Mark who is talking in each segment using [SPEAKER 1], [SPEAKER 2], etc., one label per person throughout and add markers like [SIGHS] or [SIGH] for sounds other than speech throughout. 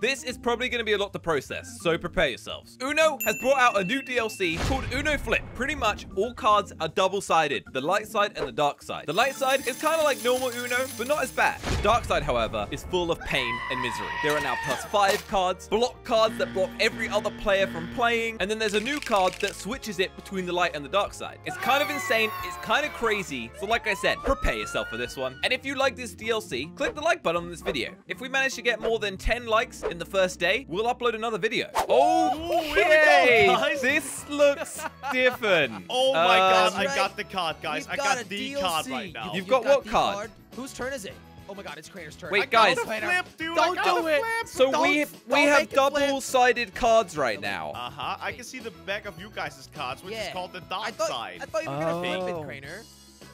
[SPEAKER 1] This is probably going to be a lot to process, so prepare yourselves. Uno has brought out a new DLC called Uno Flip. Pretty much all cards are double-sided, the light side and the dark side. The light side is kind of like normal Uno, but not as bad. The dark side, however, is full of pain and misery. There are now plus five cards, block cards that block every other player from playing, and then there's a new card that switches it between the light and the dark side. It's kind of insane, it's kind of crazy, so like I said, prepare yourself for this one. And if you like this DLC, click the like button on this video. If we manage to get more than 10 likes in the first day, we'll upload another video. Okay,
[SPEAKER 2] go, guys.
[SPEAKER 1] this looks different. [LAUGHS]
[SPEAKER 2] Oh my
[SPEAKER 1] Uh,
[SPEAKER 2] god, I got the card, guys.
[SPEAKER 3] We've
[SPEAKER 2] I
[SPEAKER 3] got
[SPEAKER 2] got
[SPEAKER 3] a
[SPEAKER 2] the
[SPEAKER 3] DLC.
[SPEAKER 2] card right now.
[SPEAKER 1] You've got
[SPEAKER 3] got
[SPEAKER 1] what
[SPEAKER 3] the
[SPEAKER 1] card?
[SPEAKER 3] Whose turn is it? Oh my god, it's Crainer's turn.
[SPEAKER 1] Wait,
[SPEAKER 3] I
[SPEAKER 1] guys.
[SPEAKER 3] the
[SPEAKER 2] the
[SPEAKER 3] Crainer.
[SPEAKER 2] flip, dude.
[SPEAKER 3] Don't
[SPEAKER 2] I
[SPEAKER 3] do it.
[SPEAKER 2] flip.
[SPEAKER 1] So
[SPEAKER 3] Don't-
[SPEAKER 1] we we have
[SPEAKER 3] make it flip.
[SPEAKER 1] double-sided cards right now.
[SPEAKER 2] Uh-huh. I can see the back of you guys' cards, which is called the dark
[SPEAKER 3] I thought,
[SPEAKER 2] side.
[SPEAKER 3] I thought you were gonna flip
[SPEAKER 1] Oh.
[SPEAKER 3] it, Crainer.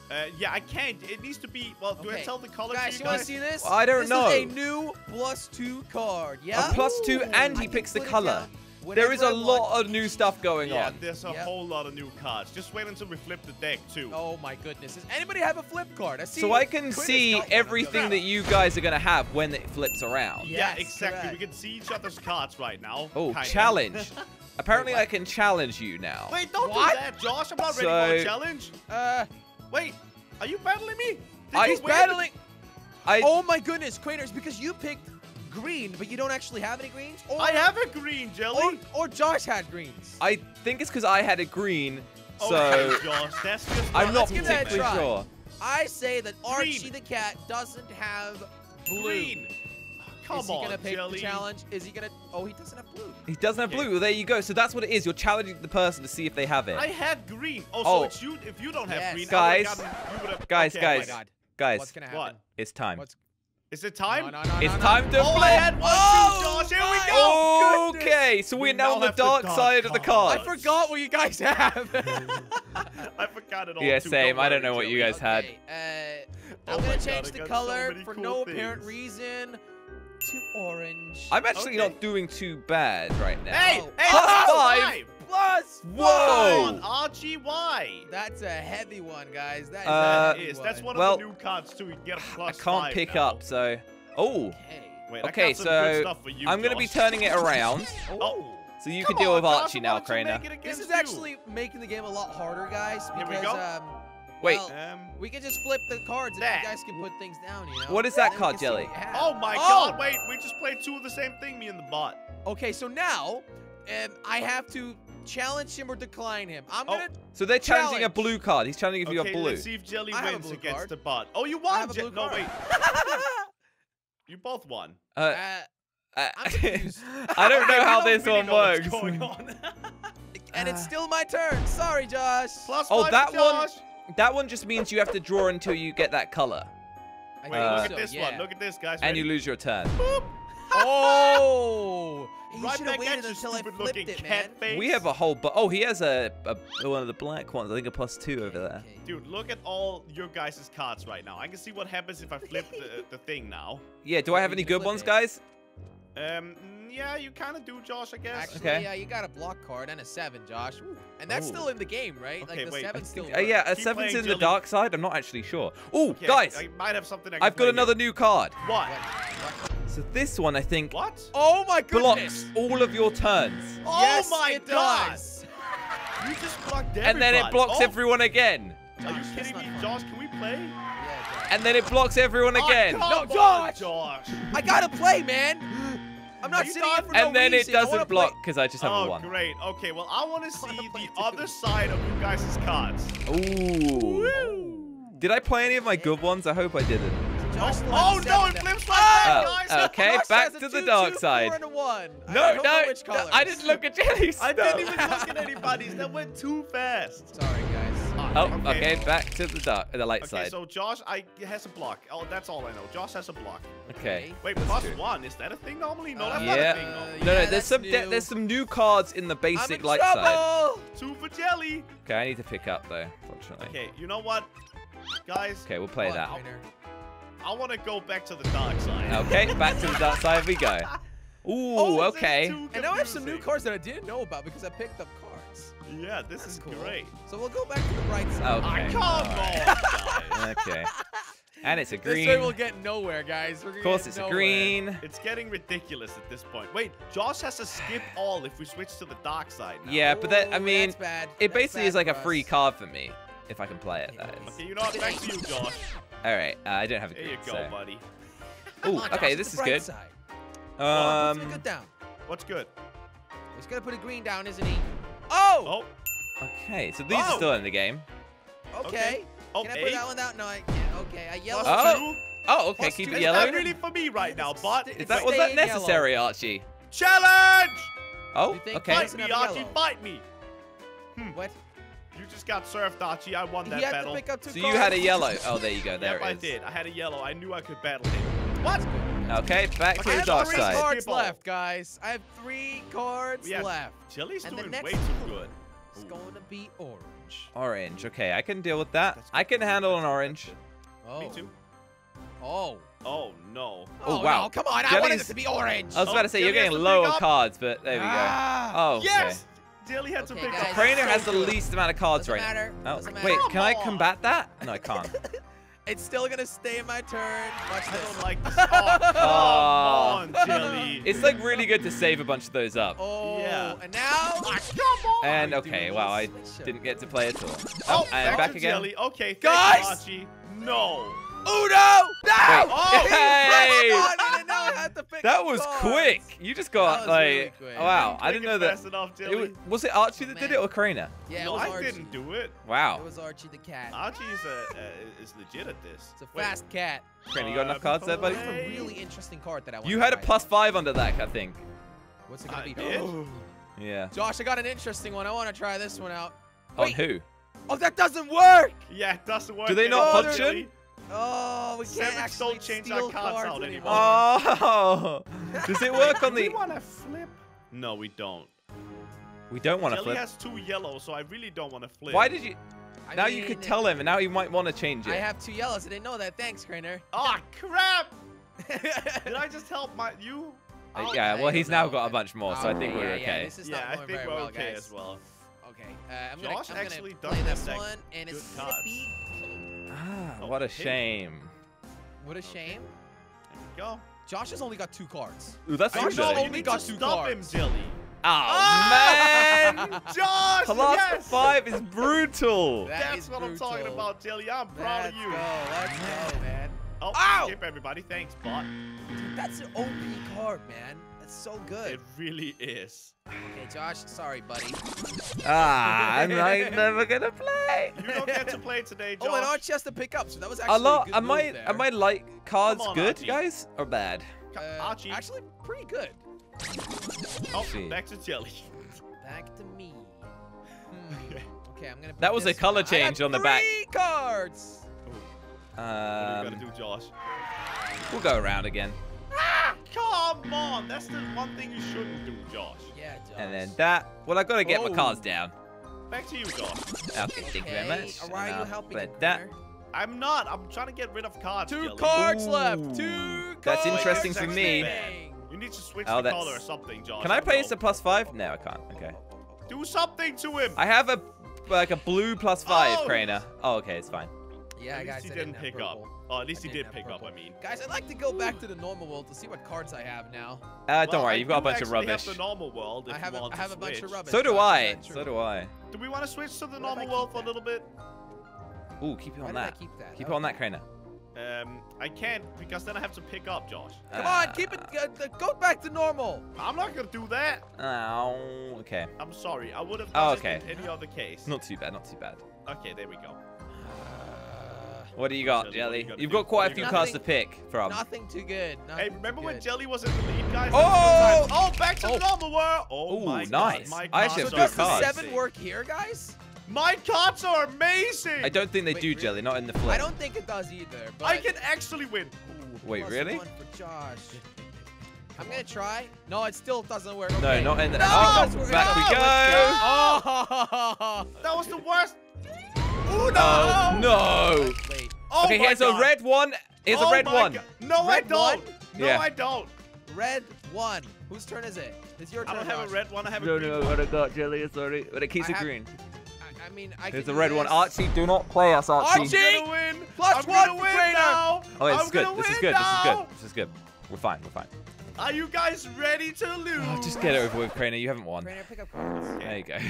[SPEAKER 2] Uh, yeah, I can't. It needs to be. Well, do I
[SPEAKER 3] Okay.
[SPEAKER 2] tell the color
[SPEAKER 3] Guys, you
[SPEAKER 2] you
[SPEAKER 3] want to see this?
[SPEAKER 1] I don't
[SPEAKER 3] this
[SPEAKER 1] know.
[SPEAKER 3] is a new plus two card. Yeah.
[SPEAKER 1] A plus two, and he
[SPEAKER 3] can
[SPEAKER 1] picks the color. There is
[SPEAKER 3] whenever
[SPEAKER 1] a
[SPEAKER 3] I
[SPEAKER 1] lot
[SPEAKER 3] want.
[SPEAKER 1] of new stuff going
[SPEAKER 2] Yeah,
[SPEAKER 1] on.
[SPEAKER 2] there's a
[SPEAKER 3] Yep.
[SPEAKER 2] whole lot of new cards. Just wait until we flip the deck too.
[SPEAKER 3] Oh my goodness! Does anybody have a flip card? I see.
[SPEAKER 1] So I can
[SPEAKER 3] Crainer's
[SPEAKER 1] see everything that you guys are going to have when it flips around.
[SPEAKER 2] yeah, exactly.
[SPEAKER 3] correct.
[SPEAKER 2] We can see each other's cards right now.
[SPEAKER 1] Oh, challenge. [LAUGHS] Apparently,
[SPEAKER 3] Wait.
[SPEAKER 1] I can challenge you now.
[SPEAKER 2] Wait, don't
[SPEAKER 3] What?
[SPEAKER 2] do that, Josh. I'm not ready for a challenge.
[SPEAKER 3] Uh,
[SPEAKER 2] Wait, are you battling me? Did
[SPEAKER 1] I
[SPEAKER 2] you
[SPEAKER 1] battling. I
[SPEAKER 3] oh my oh goodness, Craters! Because you picked green, but you don't actually have any greens. Or,
[SPEAKER 2] I have a green jelly.
[SPEAKER 3] Or, or Josh had greens.
[SPEAKER 1] I think it's because I had a green, so
[SPEAKER 2] okay, Josh, that's just
[SPEAKER 1] I'm
[SPEAKER 2] not
[SPEAKER 1] not
[SPEAKER 3] let's give that a
[SPEAKER 1] particularly
[SPEAKER 3] try.
[SPEAKER 1] sure.
[SPEAKER 3] I say that Archie
[SPEAKER 2] Green.
[SPEAKER 3] the cat doesn't have blue.
[SPEAKER 2] green. Come
[SPEAKER 3] is he
[SPEAKER 2] on,
[SPEAKER 3] gonna pick
[SPEAKER 2] jelly.
[SPEAKER 3] the challenge? Is he gonna? Oh, he doesn't have blue.
[SPEAKER 1] He doesn't have
[SPEAKER 2] Okay.
[SPEAKER 1] blue. Well, there you go. So that's what it is. You're challenging the person to see if they have it.
[SPEAKER 2] I had green. Oh, so
[SPEAKER 1] Oh.
[SPEAKER 2] it's you. If you don't have
[SPEAKER 3] Yes.
[SPEAKER 2] green,
[SPEAKER 1] Guys.
[SPEAKER 2] gotten- you
[SPEAKER 1] Guys,
[SPEAKER 2] okay,
[SPEAKER 1] guys.
[SPEAKER 3] Oh my God.
[SPEAKER 1] Guys,
[SPEAKER 3] What's gonna happen?
[SPEAKER 2] What?
[SPEAKER 1] it's time.
[SPEAKER 3] What's
[SPEAKER 2] Is it time?
[SPEAKER 3] No, no, no,
[SPEAKER 1] It's
[SPEAKER 3] no, no.
[SPEAKER 1] time to
[SPEAKER 2] Oh,
[SPEAKER 1] flip.
[SPEAKER 2] I had one
[SPEAKER 3] Oh,
[SPEAKER 2] too, Josh. Here we
[SPEAKER 3] my
[SPEAKER 2] go.
[SPEAKER 3] goodness.
[SPEAKER 1] Okay, so
[SPEAKER 2] We
[SPEAKER 1] we're now
[SPEAKER 2] now
[SPEAKER 1] on the dark
[SPEAKER 2] dark
[SPEAKER 1] side of the
[SPEAKER 2] cards.
[SPEAKER 3] I forgot what you guys have. [LAUGHS]
[SPEAKER 2] I forgot it all.
[SPEAKER 1] Yeah,
[SPEAKER 2] too.
[SPEAKER 1] same. I don't know what you
[SPEAKER 2] Jelly.
[SPEAKER 1] guys had.
[SPEAKER 3] Uh,
[SPEAKER 2] Oh
[SPEAKER 3] I'm
[SPEAKER 2] my
[SPEAKER 3] gonna change
[SPEAKER 2] I
[SPEAKER 3] the
[SPEAKER 2] got so
[SPEAKER 3] color for
[SPEAKER 2] cool
[SPEAKER 3] no apparent reason to orange.
[SPEAKER 1] I'm actually
[SPEAKER 2] Okay.
[SPEAKER 1] not doing too bad right now.
[SPEAKER 2] Hey,
[SPEAKER 3] Oh.
[SPEAKER 2] hey,
[SPEAKER 1] five.
[SPEAKER 2] five.
[SPEAKER 3] Plus
[SPEAKER 1] Whoa.
[SPEAKER 2] Come on, Archie, why?
[SPEAKER 3] That's a heavy one, guys. That is
[SPEAKER 1] Uh,
[SPEAKER 3] a
[SPEAKER 2] That. That's one
[SPEAKER 1] Well,
[SPEAKER 2] of the new cards too. You can get a [SIGHS]
[SPEAKER 1] I
[SPEAKER 2] plus I
[SPEAKER 1] can't
[SPEAKER 2] five
[SPEAKER 1] pick
[SPEAKER 2] now.
[SPEAKER 1] up, so. Oh,
[SPEAKER 3] Okay.
[SPEAKER 2] Wait,
[SPEAKER 1] Okay, so
[SPEAKER 2] good stuff for you,
[SPEAKER 1] I'm gonna be turning it around, [LAUGHS]
[SPEAKER 2] Oh,
[SPEAKER 1] so you
[SPEAKER 2] come
[SPEAKER 1] can deal
[SPEAKER 2] on,
[SPEAKER 1] with Archie
[SPEAKER 2] why
[SPEAKER 1] now,
[SPEAKER 2] don't you
[SPEAKER 1] Crainer.
[SPEAKER 2] make it
[SPEAKER 3] This is
[SPEAKER 2] you?
[SPEAKER 3] actually making the game a lot harder, guys,
[SPEAKER 2] Here we
[SPEAKER 3] because
[SPEAKER 2] go.
[SPEAKER 3] um,
[SPEAKER 1] Wait.
[SPEAKER 3] well,
[SPEAKER 2] Um,
[SPEAKER 3] we can just flip the cards and
[SPEAKER 2] That.
[SPEAKER 3] you guys can put things down, you know.
[SPEAKER 1] What is that
[SPEAKER 3] And then we
[SPEAKER 1] card, Jelly?
[SPEAKER 3] what you have.
[SPEAKER 2] oh my
[SPEAKER 3] Oh!
[SPEAKER 2] God! Wait, we just played two of the same thing. Me and the bot.
[SPEAKER 3] Okay, so now um, I have to challenge him or decline him. I'm
[SPEAKER 2] Oh,
[SPEAKER 3] gonna.
[SPEAKER 1] So they're challenging a blue card. He's challenging if you
[SPEAKER 2] okay,
[SPEAKER 1] have blue.
[SPEAKER 2] let's see if Jelly
[SPEAKER 3] I
[SPEAKER 2] wins against
[SPEAKER 3] card.
[SPEAKER 2] the bot. Oh, you won.
[SPEAKER 3] have a
[SPEAKER 2] Je-
[SPEAKER 3] blue
[SPEAKER 2] no, wait. [LAUGHS] You both won.
[SPEAKER 1] Uh,
[SPEAKER 3] Uh,
[SPEAKER 1] uh,
[SPEAKER 3] I'm. [LAUGHS]
[SPEAKER 1] I don't know how [LAUGHS] this
[SPEAKER 2] really
[SPEAKER 1] one
[SPEAKER 2] what's
[SPEAKER 1] works.
[SPEAKER 2] going on.
[SPEAKER 3] and it's
[SPEAKER 1] Uh.
[SPEAKER 3] still my turn. Sorry, Josh.
[SPEAKER 2] Plus
[SPEAKER 1] Oh,
[SPEAKER 2] five
[SPEAKER 1] that
[SPEAKER 2] to
[SPEAKER 1] one-
[SPEAKER 2] Josh.
[SPEAKER 1] That one just means you have to draw until you get that color,
[SPEAKER 2] Wait,
[SPEAKER 3] think
[SPEAKER 2] uh,
[SPEAKER 3] look
[SPEAKER 2] at this
[SPEAKER 3] yeah.
[SPEAKER 2] one. Look at this, guys.
[SPEAKER 1] and you lose your turn. [LAUGHS]
[SPEAKER 3] Oh! He
[SPEAKER 2] Right
[SPEAKER 3] should have waited until I flipped it, man.
[SPEAKER 2] face.
[SPEAKER 1] We have a whole, but oh, he has a, a one of the black ones. I think a plus two over there.
[SPEAKER 3] Okay.
[SPEAKER 2] Dude, look at all your guys' cards right now. I can see what happens if I flip the, the thing now.
[SPEAKER 1] Yeah. Do I have any good ones,
[SPEAKER 3] it.
[SPEAKER 1] guys?
[SPEAKER 2] Um, yeah, you kind of do, Josh, I guess.
[SPEAKER 3] Actually,
[SPEAKER 1] Okay.
[SPEAKER 3] yeah, you got a block card and a seven, Josh. Ooh. And that's
[SPEAKER 1] Ooh.
[SPEAKER 3] still in the game, right?
[SPEAKER 2] Okay,
[SPEAKER 3] like the
[SPEAKER 2] wait, I
[SPEAKER 3] seven
[SPEAKER 2] think-
[SPEAKER 3] still.
[SPEAKER 1] Uh, yeah, a
[SPEAKER 2] Keep
[SPEAKER 1] seven's
[SPEAKER 2] playing,
[SPEAKER 1] in the dark side. I'm not actually sure. Oh,
[SPEAKER 2] Okay,
[SPEAKER 1] guys,
[SPEAKER 2] I, might have something I
[SPEAKER 1] I've got another
[SPEAKER 2] here.
[SPEAKER 1] new card.
[SPEAKER 2] What?
[SPEAKER 1] So this one, I think,
[SPEAKER 2] What?
[SPEAKER 3] Oh my
[SPEAKER 1] blocks all of your turns,
[SPEAKER 2] Oh
[SPEAKER 3] yes,
[SPEAKER 2] my
[SPEAKER 3] it
[SPEAKER 2] God.
[SPEAKER 3] does.
[SPEAKER 2] You just blocked everybody.
[SPEAKER 1] and then it blocks
[SPEAKER 2] oh,
[SPEAKER 1] everyone again,
[SPEAKER 2] Are you kidding me, Josh? Can we play?
[SPEAKER 3] Yeah, Josh.
[SPEAKER 1] and then it blocks everyone again.
[SPEAKER 2] Oh, come
[SPEAKER 3] No,
[SPEAKER 2] on,
[SPEAKER 3] Josh!
[SPEAKER 2] Josh.
[SPEAKER 3] I gotta play, man. I'm not
[SPEAKER 2] you
[SPEAKER 3] sitting here
[SPEAKER 2] done?
[SPEAKER 3] for no
[SPEAKER 1] and then it
[SPEAKER 3] reason. I wanna
[SPEAKER 1] doesn't block because I just have a
[SPEAKER 2] Oh,
[SPEAKER 1] one.
[SPEAKER 2] great. Okay, well, I want to see
[SPEAKER 3] wanna
[SPEAKER 2] the
[SPEAKER 3] too.
[SPEAKER 2] other side of you guys' cards.
[SPEAKER 1] Ooh. Did I play any of my good ones? I hope I didn't.
[SPEAKER 3] Josh still
[SPEAKER 2] Oh, no,
[SPEAKER 3] seven
[SPEAKER 2] it flips right back,
[SPEAKER 1] Oh,
[SPEAKER 2] guys.
[SPEAKER 1] okay,
[SPEAKER 3] Josh
[SPEAKER 1] back
[SPEAKER 3] has a
[SPEAKER 1] to the
[SPEAKER 3] two,
[SPEAKER 1] dark
[SPEAKER 3] two,
[SPEAKER 1] side.
[SPEAKER 3] Four, and a one. I
[SPEAKER 1] No,
[SPEAKER 3] don't
[SPEAKER 1] no,
[SPEAKER 3] know which
[SPEAKER 1] no. I didn't look at Jelly's [LAUGHS]
[SPEAKER 2] I didn't even look at anybody's. That went too fast.
[SPEAKER 3] Sorry, guys.
[SPEAKER 1] Oh, [LAUGHS] okay. back to the dark, the light
[SPEAKER 2] Okay,
[SPEAKER 1] side.
[SPEAKER 2] so Josh, I has a block. Oh, that's all I know. Josh has a block.
[SPEAKER 1] okay.
[SPEAKER 2] Wait,
[SPEAKER 1] That's
[SPEAKER 2] plus
[SPEAKER 1] true.
[SPEAKER 2] one. Is that a thing normally? No,
[SPEAKER 3] Uh,
[SPEAKER 2] that's
[SPEAKER 1] Yeah.
[SPEAKER 2] not a thing normally.
[SPEAKER 1] No, no,
[SPEAKER 3] Yeah,
[SPEAKER 1] there's some there-
[SPEAKER 3] new.
[SPEAKER 1] there's some new cards in the
[SPEAKER 3] I'm
[SPEAKER 1] basic
[SPEAKER 3] in
[SPEAKER 1] light side.
[SPEAKER 3] trouble.
[SPEAKER 2] Two for jelly.
[SPEAKER 1] Okay, I need to pick up though, fortunately.
[SPEAKER 2] Okay, you know what, guys?
[SPEAKER 1] Okay, we'll play
[SPEAKER 3] What,
[SPEAKER 1] that.
[SPEAKER 3] Rainer?
[SPEAKER 2] I want to go back to the dark side.
[SPEAKER 1] Okay, back to the dark side we go. [LAUGHS] Ooh,
[SPEAKER 2] Oh,
[SPEAKER 1] okay.
[SPEAKER 3] And now I have some new cards that I didn't know about because I picked up cards.
[SPEAKER 2] Yeah, this
[SPEAKER 3] That's
[SPEAKER 2] is
[SPEAKER 3] cool.
[SPEAKER 2] great.
[SPEAKER 3] So we'll go back to the bright side.
[SPEAKER 1] Okay.
[SPEAKER 2] Ah, come
[SPEAKER 1] alright.
[SPEAKER 2] on. [LAUGHS]
[SPEAKER 1] Okay. And it's a green.
[SPEAKER 3] This way we'll get nowhere, guys. We're
[SPEAKER 1] Of course, it's
[SPEAKER 3] get
[SPEAKER 1] a green.
[SPEAKER 2] It's getting ridiculous at this point. Wait, Josh has to skip [SIGHS] all if we switch to the dark side now.
[SPEAKER 1] Yeah, but that I mean,
[SPEAKER 3] that's bad.
[SPEAKER 1] it basically
[SPEAKER 3] bad
[SPEAKER 1] is like a free
[SPEAKER 3] us.
[SPEAKER 1] card for me if I can play it. That is.
[SPEAKER 2] Okay, you know what? Back to you, Josh.
[SPEAKER 1] All right, uh, I don't have a green,
[SPEAKER 2] There
[SPEAKER 1] green.
[SPEAKER 2] you go,
[SPEAKER 1] so.
[SPEAKER 2] buddy.
[SPEAKER 3] Come
[SPEAKER 1] Ooh,
[SPEAKER 3] on, [LAUGHS]
[SPEAKER 1] okay,
[SPEAKER 3] Josh,
[SPEAKER 1] this is
[SPEAKER 3] the bright
[SPEAKER 1] good.
[SPEAKER 3] Side.
[SPEAKER 1] Um.
[SPEAKER 3] Put it good down.
[SPEAKER 2] What's good?
[SPEAKER 3] He's gonna put a green down, isn't he? Oh.
[SPEAKER 2] Oh,
[SPEAKER 1] Okay, so these are
[SPEAKER 2] Oh.
[SPEAKER 1] still in the game.
[SPEAKER 3] Okay.
[SPEAKER 2] okay. oh,
[SPEAKER 3] Can I
[SPEAKER 2] eight?
[SPEAKER 3] put that one down? No, I can't. Okay, a yellow.
[SPEAKER 2] Plus
[SPEAKER 1] Oh.
[SPEAKER 2] two?
[SPEAKER 1] Oh, okay,
[SPEAKER 3] Plus
[SPEAKER 1] keep
[SPEAKER 3] two.
[SPEAKER 1] it
[SPEAKER 2] Is
[SPEAKER 1] yellow.
[SPEAKER 2] that really for me right now,
[SPEAKER 3] It's
[SPEAKER 2] bot?
[SPEAKER 3] st-
[SPEAKER 1] Is that was that
[SPEAKER 3] staying yellow.
[SPEAKER 1] necessary, Archie?
[SPEAKER 2] Challenge!
[SPEAKER 1] Oh, okay.
[SPEAKER 3] Fight
[SPEAKER 2] Fight me,
[SPEAKER 3] have
[SPEAKER 2] Archie,
[SPEAKER 3] yellow.
[SPEAKER 2] fight me! Hmm.
[SPEAKER 3] What?
[SPEAKER 2] You just got surfed, Archie. I won that
[SPEAKER 3] he had
[SPEAKER 2] battle.
[SPEAKER 3] to pick up two
[SPEAKER 1] So you had a yellow. [LAUGHS] Oh, there you go. There
[SPEAKER 2] yep, I did. I had a yellow. I knew I could battle him. What?
[SPEAKER 1] Okay, back to
[SPEAKER 2] Okay,
[SPEAKER 1] the
[SPEAKER 2] I have
[SPEAKER 3] three
[SPEAKER 2] three
[SPEAKER 3] cards
[SPEAKER 2] Skip
[SPEAKER 3] left, guys. I have three cards
[SPEAKER 2] Yeah.
[SPEAKER 3] left.
[SPEAKER 2] Chili's
[SPEAKER 3] And
[SPEAKER 2] doing way too good.
[SPEAKER 3] It's going to be orange.
[SPEAKER 1] Orange. Okay, I can deal with that. I can handle an orange.
[SPEAKER 3] Oh.
[SPEAKER 2] Me too.
[SPEAKER 3] Oh.
[SPEAKER 2] Oh, no.
[SPEAKER 1] Oh, wow.
[SPEAKER 3] No, come on. I wanted
[SPEAKER 1] Jelly's-
[SPEAKER 3] it to be orange.
[SPEAKER 1] I was
[SPEAKER 2] Oh,
[SPEAKER 1] about to say you're
[SPEAKER 2] Jelly
[SPEAKER 1] getting
[SPEAKER 2] to pick
[SPEAKER 1] lower cards, but there we go.
[SPEAKER 3] Ah.
[SPEAKER 1] Oh, okay.
[SPEAKER 2] Yes! Jelly had to
[SPEAKER 3] Okay,
[SPEAKER 2] pick
[SPEAKER 3] guys.
[SPEAKER 2] up.
[SPEAKER 1] Crainer
[SPEAKER 2] so
[SPEAKER 1] has the
[SPEAKER 2] good.
[SPEAKER 1] least amount of cards
[SPEAKER 3] Doesn't
[SPEAKER 1] right
[SPEAKER 3] matter.
[SPEAKER 1] now. Oh, wait, can I combat that? No, I can't. [LAUGHS]
[SPEAKER 3] It's still going to stay in my turn. Watch
[SPEAKER 2] I
[SPEAKER 3] this.
[SPEAKER 2] don't like this. [LAUGHS] Oh, come
[SPEAKER 1] Oh.
[SPEAKER 2] on, Jelly.
[SPEAKER 1] It's like really good to save a bunch of those up.
[SPEAKER 3] Oh,
[SPEAKER 2] Yeah.
[SPEAKER 3] and now.
[SPEAKER 2] Ah, come on!
[SPEAKER 1] And okay, wow, I didn't get to play at all.
[SPEAKER 2] Oh,
[SPEAKER 1] Oh, and
[SPEAKER 2] back,
[SPEAKER 1] back again.
[SPEAKER 2] Jelly. Okay, thank
[SPEAKER 3] Guys!
[SPEAKER 2] you, Archie. No.
[SPEAKER 3] Uno! No!
[SPEAKER 1] Wait.
[SPEAKER 2] Oh,
[SPEAKER 1] Hey! [LAUGHS] That was
[SPEAKER 3] cards.
[SPEAKER 1] quick. You just got
[SPEAKER 3] was
[SPEAKER 1] like,
[SPEAKER 3] really quick.
[SPEAKER 1] wow, I
[SPEAKER 2] Didn't
[SPEAKER 1] didn't know that.
[SPEAKER 2] Enough,
[SPEAKER 1] It was, was it Archie that did it or Karina?
[SPEAKER 3] Yeah, it
[SPEAKER 2] no,
[SPEAKER 3] was
[SPEAKER 2] I didn't do it.
[SPEAKER 1] Wow.
[SPEAKER 3] It was Archie the cat.
[SPEAKER 2] Archie is, uh, uh, is legit at this.
[SPEAKER 3] It's a
[SPEAKER 2] Wait,
[SPEAKER 3] fast cat.
[SPEAKER 1] Karina, you got enough
[SPEAKER 2] Um,
[SPEAKER 1] cards there, buddy?
[SPEAKER 3] That's a really interesting card that I want
[SPEAKER 1] You
[SPEAKER 3] to
[SPEAKER 1] had a
[SPEAKER 3] try.
[SPEAKER 1] plus five under that, I think.
[SPEAKER 3] What's it going to be?
[SPEAKER 2] did?
[SPEAKER 1] Yeah.
[SPEAKER 3] Josh, I got an interesting one. I want to try this one out.
[SPEAKER 1] On
[SPEAKER 3] Wait.
[SPEAKER 1] who?
[SPEAKER 3] Oh, that doesn't work!
[SPEAKER 2] Yeah, it doesn't work.
[SPEAKER 1] Do they not
[SPEAKER 2] punch
[SPEAKER 1] function?
[SPEAKER 2] Jelly.
[SPEAKER 3] Oh, we can't
[SPEAKER 2] Sevens
[SPEAKER 3] actually
[SPEAKER 2] don't change
[SPEAKER 3] steal
[SPEAKER 2] our cards
[SPEAKER 3] cards
[SPEAKER 2] out
[SPEAKER 3] anymore.
[SPEAKER 2] anymore.
[SPEAKER 1] Oh, does it work on [LAUGHS]
[SPEAKER 2] Do we
[SPEAKER 1] the?
[SPEAKER 2] want to flip? No, we don't.
[SPEAKER 1] We don't want to
[SPEAKER 2] Jelly
[SPEAKER 1] flip.
[SPEAKER 2] has two yellow, so I really don't want to flip.
[SPEAKER 1] Why did you?
[SPEAKER 3] I
[SPEAKER 1] Now you could tell him, and now he might want to change it.
[SPEAKER 3] I have two yellows. I didn't know that. Thanks, Crainer.
[SPEAKER 2] Oh, crap! [LAUGHS] Did I just help my you?
[SPEAKER 1] Uh,
[SPEAKER 2] Oh,
[SPEAKER 1] yeah, well, he's now got a bunch more, so I
[SPEAKER 3] Oh,
[SPEAKER 1] think we're
[SPEAKER 3] yeah, yeah,
[SPEAKER 1] okay.
[SPEAKER 3] this is
[SPEAKER 2] yeah,
[SPEAKER 3] not
[SPEAKER 2] I
[SPEAKER 3] going
[SPEAKER 2] think
[SPEAKER 3] very
[SPEAKER 2] we're
[SPEAKER 3] well,
[SPEAKER 2] okay
[SPEAKER 3] guys.
[SPEAKER 2] as well.
[SPEAKER 3] Okay, uh, I'm gonna,
[SPEAKER 2] Josh
[SPEAKER 3] I'm gonna
[SPEAKER 2] actually
[SPEAKER 3] play
[SPEAKER 2] doesn't
[SPEAKER 3] this
[SPEAKER 2] have that
[SPEAKER 3] one, and it's
[SPEAKER 2] good
[SPEAKER 3] gonna be.
[SPEAKER 1] Ah,
[SPEAKER 2] Oh,
[SPEAKER 1] what a shame.
[SPEAKER 3] What a shame.
[SPEAKER 2] There we go.
[SPEAKER 3] Josh has only got two cards.
[SPEAKER 1] Ooh, that's
[SPEAKER 3] I
[SPEAKER 1] good.
[SPEAKER 3] know
[SPEAKER 1] though.
[SPEAKER 3] only
[SPEAKER 2] you need
[SPEAKER 3] got
[SPEAKER 2] to
[SPEAKER 3] two
[SPEAKER 2] stop
[SPEAKER 3] cards.
[SPEAKER 2] him, Jelly.
[SPEAKER 1] Oh man! [LAUGHS]
[SPEAKER 2] Josh,
[SPEAKER 1] Plus
[SPEAKER 2] yes!
[SPEAKER 1] five is brutal.
[SPEAKER 3] That
[SPEAKER 2] That's
[SPEAKER 3] is
[SPEAKER 2] what I'm talking about, Jelly. I'm proud
[SPEAKER 3] Let's
[SPEAKER 2] of you.
[SPEAKER 3] go. Let's go, man.
[SPEAKER 2] Oh,
[SPEAKER 3] Ow!
[SPEAKER 2] skip everybody. Thanks, bot.
[SPEAKER 3] Dude, that's an OP card, man. That's so good.
[SPEAKER 2] It really is.
[SPEAKER 3] Okay, Josh. Sorry, buddy.
[SPEAKER 1] Ah, I'm like [LAUGHS] never gonna play.
[SPEAKER 2] You don't get to play today, Josh.
[SPEAKER 3] Oh, and Archie has to pick up, so that was actually
[SPEAKER 1] A lot.
[SPEAKER 3] good
[SPEAKER 1] Am I?
[SPEAKER 3] move there.
[SPEAKER 1] Am I like cards
[SPEAKER 2] on,
[SPEAKER 1] good,
[SPEAKER 2] Archie.
[SPEAKER 1] guys, or bad?
[SPEAKER 3] Uh,
[SPEAKER 2] Archie.
[SPEAKER 3] Actually, pretty good.
[SPEAKER 2] oh,
[SPEAKER 1] see.
[SPEAKER 2] back to Jelly.
[SPEAKER 3] Back to me. Hmm. Okay, I'm gonna.
[SPEAKER 1] That was a color
[SPEAKER 3] one- I got
[SPEAKER 1] change on the back.
[SPEAKER 3] Three cards.
[SPEAKER 2] what are you
[SPEAKER 1] Um,
[SPEAKER 2] gonna do, Josh?
[SPEAKER 1] we'll go around again,
[SPEAKER 2] Come on, that's the one thing you shouldn't do, Josh.
[SPEAKER 3] Yeah, Josh.
[SPEAKER 1] and then that. Well, I gotta get my
[SPEAKER 3] Oh.
[SPEAKER 1] cards down.
[SPEAKER 2] Back to you, Josh.
[SPEAKER 1] Okay, thank you very much.
[SPEAKER 3] Why are you
[SPEAKER 1] I'll uh,
[SPEAKER 3] helping?
[SPEAKER 1] put
[SPEAKER 3] it,
[SPEAKER 1] that.
[SPEAKER 3] Connor?
[SPEAKER 2] I'm not. I'm trying to get rid of cards.
[SPEAKER 3] Two
[SPEAKER 2] Jelly.
[SPEAKER 3] cards
[SPEAKER 1] Ooh.
[SPEAKER 3] left. Two cards.
[SPEAKER 1] That's
[SPEAKER 2] interesting
[SPEAKER 1] for me.
[SPEAKER 2] bad. You need to switch
[SPEAKER 1] Oh,
[SPEAKER 2] the color or something, Josh.
[SPEAKER 1] Can I
[SPEAKER 2] I
[SPEAKER 1] play this a plus five? No, I can't. Okay.
[SPEAKER 2] Do something to him.
[SPEAKER 1] I have a like a blue plus five,
[SPEAKER 2] Oh.
[SPEAKER 1] Crainer. Oh, okay, it's fine.
[SPEAKER 3] Yeah,
[SPEAKER 2] At least
[SPEAKER 3] guys,
[SPEAKER 2] he
[SPEAKER 3] I
[SPEAKER 2] didn't
[SPEAKER 3] have
[SPEAKER 2] pick up.
[SPEAKER 3] Purple.
[SPEAKER 2] Oh, at least
[SPEAKER 3] I
[SPEAKER 2] he
[SPEAKER 3] didn't
[SPEAKER 2] did
[SPEAKER 3] have
[SPEAKER 2] pick up. I mean.
[SPEAKER 3] Guys, I'd like to go back to the normal world to see what cards I have now.
[SPEAKER 1] Uh, don't
[SPEAKER 2] Well,
[SPEAKER 1] worry, you've got a bunch of
[SPEAKER 2] actually
[SPEAKER 1] rubbish.
[SPEAKER 2] Have the normal world. If
[SPEAKER 3] I have
[SPEAKER 2] you
[SPEAKER 3] a,
[SPEAKER 2] want
[SPEAKER 3] I
[SPEAKER 2] to
[SPEAKER 3] have a bunch of rubbish.
[SPEAKER 1] So do I. So do I.
[SPEAKER 2] Do we want to switch to the
[SPEAKER 3] What
[SPEAKER 2] normal world for a little bit?
[SPEAKER 1] Ooh, keep it on that.
[SPEAKER 3] keep that?
[SPEAKER 1] Keep
[SPEAKER 3] That
[SPEAKER 1] it on that, Crainer.
[SPEAKER 2] Um, I can't because then I have to pick up, Josh.
[SPEAKER 3] Come on, keep it. Uh, go back to normal.
[SPEAKER 2] I'm not gonna do that.
[SPEAKER 1] Oh, okay.
[SPEAKER 2] I'm sorry. I would have
[SPEAKER 1] Oh,
[SPEAKER 2] done
[SPEAKER 1] okay.
[SPEAKER 2] in any other case.
[SPEAKER 1] Not too bad, not too bad.
[SPEAKER 2] Okay, there we go.
[SPEAKER 1] What do you got,
[SPEAKER 2] Jelly, You
[SPEAKER 1] You've
[SPEAKER 2] do?
[SPEAKER 1] got quite a few
[SPEAKER 2] you
[SPEAKER 1] cards to pick from.
[SPEAKER 3] nothing too good.
[SPEAKER 2] Hey, remember
[SPEAKER 3] too
[SPEAKER 2] when. Jelly was in the lead, guys?
[SPEAKER 1] Oh!
[SPEAKER 2] Oh, back to
[SPEAKER 1] Oh.
[SPEAKER 2] the normal world. Oh
[SPEAKER 1] Ooh,
[SPEAKER 2] my God,
[SPEAKER 1] nice.
[SPEAKER 2] My
[SPEAKER 1] I actually
[SPEAKER 2] cards
[SPEAKER 3] So
[SPEAKER 1] have
[SPEAKER 2] are
[SPEAKER 3] does the
[SPEAKER 1] cards.
[SPEAKER 3] seven work here, guys?
[SPEAKER 2] My cards are amazing.
[SPEAKER 1] I don't think they
[SPEAKER 3] Wait,
[SPEAKER 1] do,
[SPEAKER 3] really?
[SPEAKER 1] Jelly, not in the flip.
[SPEAKER 3] I don't think it does either. But
[SPEAKER 2] I can actually win.
[SPEAKER 3] Ooh,
[SPEAKER 1] Wait, really?
[SPEAKER 3] One for Josh. I'm gonna try. No, it still doesn't work.
[SPEAKER 1] No,
[SPEAKER 3] Okay.
[SPEAKER 1] not in the.
[SPEAKER 3] No,
[SPEAKER 1] oh,
[SPEAKER 3] because we're
[SPEAKER 1] back
[SPEAKER 3] gonna-
[SPEAKER 1] we go.
[SPEAKER 3] Oh, [LAUGHS]
[SPEAKER 2] That was the worst. Oh
[SPEAKER 1] Oh, no.
[SPEAKER 3] Wait.
[SPEAKER 2] Oh
[SPEAKER 1] okay,
[SPEAKER 2] my
[SPEAKER 1] here's
[SPEAKER 2] God.
[SPEAKER 1] a red one. Here's
[SPEAKER 2] Oh
[SPEAKER 1] a red
[SPEAKER 2] my
[SPEAKER 1] one.
[SPEAKER 2] God. No,
[SPEAKER 3] Red
[SPEAKER 2] I don't.
[SPEAKER 3] one?
[SPEAKER 2] No,
[SPEAKER 1] Yeah.
[SPEAKER 2] I don't.
[SPEAKER 3] Red one. Whose turn is it? It's your turn.
[SPEAKER 2] I don't have a red one. I have a
[SPEAKER 1] No,
[SPEAKER 2] green
[SPEAKER 1] no,
[SPEAKER 2] one.
[SPEAKER 1] what I got, Jelly, sorry. But it keeps
[SPEAKER 3] I
[SPEAKER 1] it
[SPEAKER 3] have-
[SPEAKER 1] green.
[SPEAKER 3] I, I mean, I
[SPEAKER 1] There's
[SPEAKER 3] can
[SPEAKER 1] the
[SPEAKER 3] do
[SPEAKER 1] red one. Archie, do not play us, Archie.
[SPEAKER 3] Archie!
[SPEAKER 2] I'm gonna win.
[SPEAKER 3] Plus
[SPEAKER 2] I'm
[SPEAKER 3] one
[SPEAKER 2] gonna win
[SPEAKER 3] Crainer.
[SPEAKER 2] now.
[SPEAKER 1] Oh, it's
[SPEAKER 2] I'm
[SPEAKER 1] good.
[SPEAKER 2] gonna
[SPEAKER 1] This is good. This is good. This is good. We're fine. We're fine.
[SPEAKER 2] Are you guys ready to lose?
[SPEAKER 1] Oh, just get it over with, Crainer. You haven't won.
[SPEAKER 3] Crainer, pick up cards.
[SPEAKER 1] There you go. [LAUGHS]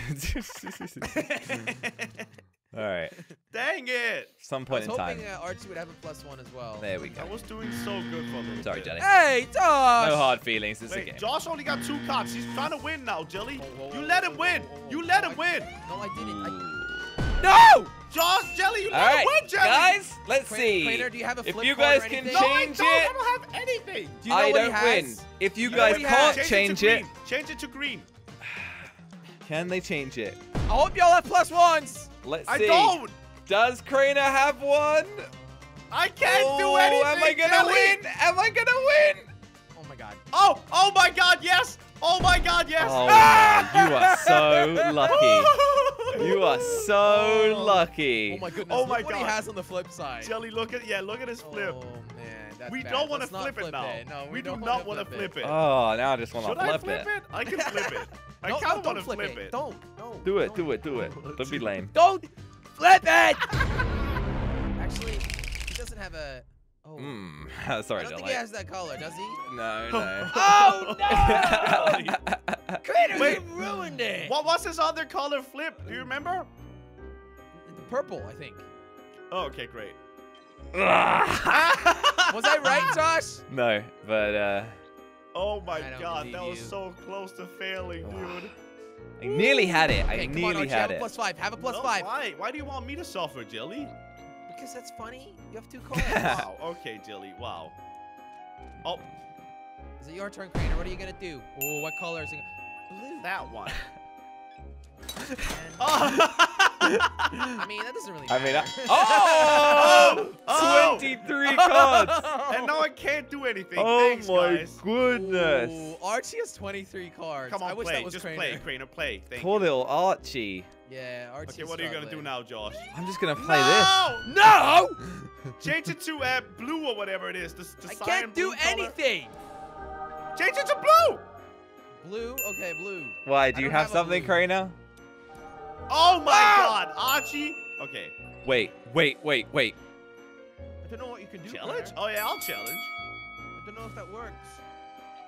[SPEAKER 1] [LAUGHS] [LAUGHS] All right. [LAUGHS]
[SPEAKER 2] Dang it!
[SPEAKER 1] Some point in time.
[SPEAKER 3] hoping uh, Archie would have a plus one as well.
[SPEAKER 1] There we go.
[SPEAKER 2] I was doing so good for a little
[SPEAKER 1] Sorry,
[SPEAKER 2] bit.
[SPEAKER 1] Jelly.
[SPEAKER 3] Hey, Josh!
[SPEAKER 1] No hard feelings. It's a game.
[SPEAKER 2] Josh only got two cops. He's trying to win now, Jelly.
[SPEAKER 3] Whoa, whoa,
[SPEAKER 2] You let
[SPEAKER 3] whoa,
[SPEAKER 2] him win.
[SPEAKER 3] whoa, whoa,
[SPEAKER 2] You let
[SPEAKER 3] No,
[SPEAKER 2] him win.
[SPEAKER 3] No, I didn't. I... No!
[SPEAKER 2] Josh, Jelly, you
[SPEAKER 1] All
[SPEAKER 2] let
[SPEAKER 1] right,
[SPEAKER 2] him win, Jelly.
[SPEAKER 1] guys. Let's
[SPEAKER 3] Cra-
[SPEAKER 1] see.
[SPEAKER 3] Crainer, do you have a
[SPEAKER 1] if
[SPEAKER 3] flip
[SPEAKER 1] you
[SPEAKER 3] card
[SPEAKER 1] guys can
[SPEAKER 3] anything?
[SPEAKER 2] no, I don't.
[SPEAKER 1] it,
[SPEAKER 2] I don't have anything.
[SPEAKER 3] Do you know
[SPEAKER 1] I
[SPEAKER 3] what
[SPEAKER 1] don't
[SPEAKER 3] he
[SPEAKER 1] win. If you
[SPEAKER 3] You
[SPEAKER 1] guys can't
[SPEAKER 3] has?
[SPEAKER 1] change
[SPEAKER 2] to
[SPEAKER 1] it.
[SPEAKER 2] Change it to green. [SIGHS]
[SPEAKER 1] can they change it?
[SPEAKER 3] I hope y'all have plus ones.
[SPEAKER 1] Let's
[SPEAKER 2] I
[SPEAKER 1] see.
[SPEAKER 2] don't.
[SPEAKER 1] Does Crainer have one?
[SPEAKER 2] I can't
[SPEAKER 1] oh,
[SPEAKER 2] do anything.
[SPEAKER 1] Am I gonna
[SPEAKER 2] Jelly.
[SPEAKER 1] win? Am I gonna win?
[SPEAKER 3] Oh my god.
[SPEAKER 2] Oh, oh my God, yes. Oh my God, yes.
[SPEAKER 1] Oh,
[SPEAKER 2] Ah! [LAUGHS]
[SPEAKER 1] you are so lucky. You are so
[SPEAKER 3] Oh.
[SPEAKER 1] lucky.
[SPEAKER 3] Oh my goodness.
[SPEAKER 2] Oh
[SPEAKER 3] look
[SPEAKER 2] my
[SPEAKER 3] what he
[SPEAKER 2] God.
[SPEAKER 3] has on the flip side.
[SPEAKER 2] Jelly, look at yeah, look at his flip.
[SPEAKER 3] Oh man, that's
[SPEAKER 2] we
[SPEAKER 3] bad.
[SPEAKER 2] don't want to
[SPEAKER 3] Let's
[SPEAKER 2] flip it now.
[SPEAKER 3] No, we,
[SPEAKER 2] we do
[SPEAKER 3] don't wanna
[SPEAKER 2] want flip it.
[SPEAKER 1] Oh, now I just want
[SPEAKER 2] Should
[SPEAKER 1] to
[SPEAKER 2] I
[SPEAKER 1] flip,
[SPEAKER 2] flip it? I can flip it. [LAUGHS] I
[SPEAKER 3] no,
[SPEAKER 2] kind
[SPEAKER 3] no,
[SPEAKER 2] of want
[SPEAKER 3] don't
[SPEAKER 2] to
[SPEAKER 3] flip,
[SPEAKER 2] flip
[SPEAKER 3] it.
[SPEAKER 2] it.
[SPEAKER 3] Don't. No.
[SPEAKER 1] Do it,
[SPEAKER 3] don't.
[SPEAKER 1] do it, do it. Don't be lame.
[SPEAKER 3] Don't flip it. [LAUGHS] Actually, he doesn't have a. Oh. [LAUGHS]
[SPEAKER 1] Mmm.
[SPEAKER 3] I
[SPEAKER 1] Sorry,
[SPEAKER 3] don't think
[SPEAKER 1] Jelly.
[SPEAKER 3] he has that color, does he?
[SPEAKER 1] No, no.
[SPEAKER 3] Oh no! Crainer,
[SPEAKER 2] Wait.
[SPEAKER 3] you ruined it.
[SPEAKER 2] What was his other color flip? Do you remember?
[SPEAKER 3] The purple, I think.
[SPEAKER 2] Oh, okay, great. [LAUGHS]
[SPEAKER 3] Was I right, Josh?
[SPEAKER 1] no, but uh,
[SPEAKER 2] Oh my god,
[SPEAKER 3] believe
[SPEAKER 2] that was so close to failing, dude.
[SPEAKER 1] I nearly had it. I
[SPEAKER 3] Okay, come on,
[SPEAKER 1] nearly
[SPEAKER 3] Archie,
[SPEAKER 1] had
[SPEAKER 3] have a
[SPEAKER 1] it.
[SPEAKER 3] plus five. Have a plus
[SPEAKER 2] No,
[SPEAKER 3] five.
[SPEAKER 2] Why? Why do you want me to suffer, Jelly?
[SPEAKER 3] Because that's funny. You have two [LAUGHS] cards.
[SPEAKER 2] wow. Okay, Jelly. Wow. Oh,
[SPEAKER 3] is it your turn, Crainer? What are you gonna do? Oh, what color is it? Blue.
[SPEAKER 2] that one. [LAUGHS] Oh.
[SPEAKER 3] I mean, that doesn't really
[SPEAKER 1] I mean,
[SPEAKER 3] matter.
[SPEAKER 1] I- oh, [LAUGHS]
[SPEAKER 2] Oh!
[SPEAKER 1] 23 cards.
[SPEAKER 2] and now I can't do anything.
[SPEAKER 1] Oh
[SPEAKER 2] Thanks,
[SPEAKER 1] my
[SPEAKER 2] guys.
[SPEAKER 1] goodness.
[SPEAKER 3] Ooh, Archie has 23 cards.
[SPEAKER 2] Come
[SPEAKER 3] I
[SPEAKER 2] on,
[SPEAKER 3] wish
[SPEAKER 2] play.
[SPEAKER 3] that was
[SPEAKER 2] Just
[SPEAKER 3] Crainer.
[SPEAKER 2] play, Crainer. Play. Thank
[SPEAKER 1] Poor
[SPEAKER 2] you.
[SPEAKER 1] little Archie.
[SPEAKER 3] Yeah, Archie.
[SPEAKER 2] Okay, what are you gonna do now, Josh?
[SPEAKER 1] I'm just gonna play
[SPEAKER 2] no!
[SPEAKER 3] No! [LAUGHS]
[SPEAKER 2] Change it to uh, blue or whatever it is. The, the
[SPEAKER 3] I
[SPEAKER 2] cyan
[SPEAKER 3] can't do
[SPEAKER 2] blue color.
[SPEAKER 3] anything.
[SPEAKER 2] Change it to blue.
[SPEAKER 3] Blue? Okay, blue.
[SPEAKER 1] Why? Do
[SPEAKER 3] I
[SPEAKER 1] you have
[SPEAKER 3] have
[SPEAKER 1] something,
[SPEAKER 3] blue.
[SPEAKER 1] Crainer?
[SPEAKER 2] Oh my
[SPEAKER 3] Ah!
[SPEAKER 2] God, Archie. Okay,
[SPEAKER 1] Wait, wait, wait, wait.
[SPEAKER 3] I don't know what you can do.
[SPEAKER 2] challenge.
[SPEAKER 3] Crainer.
[SPEAKER 2] Oh yeah, I'll challenge.
[SPEAKER 3] I don't know if that works.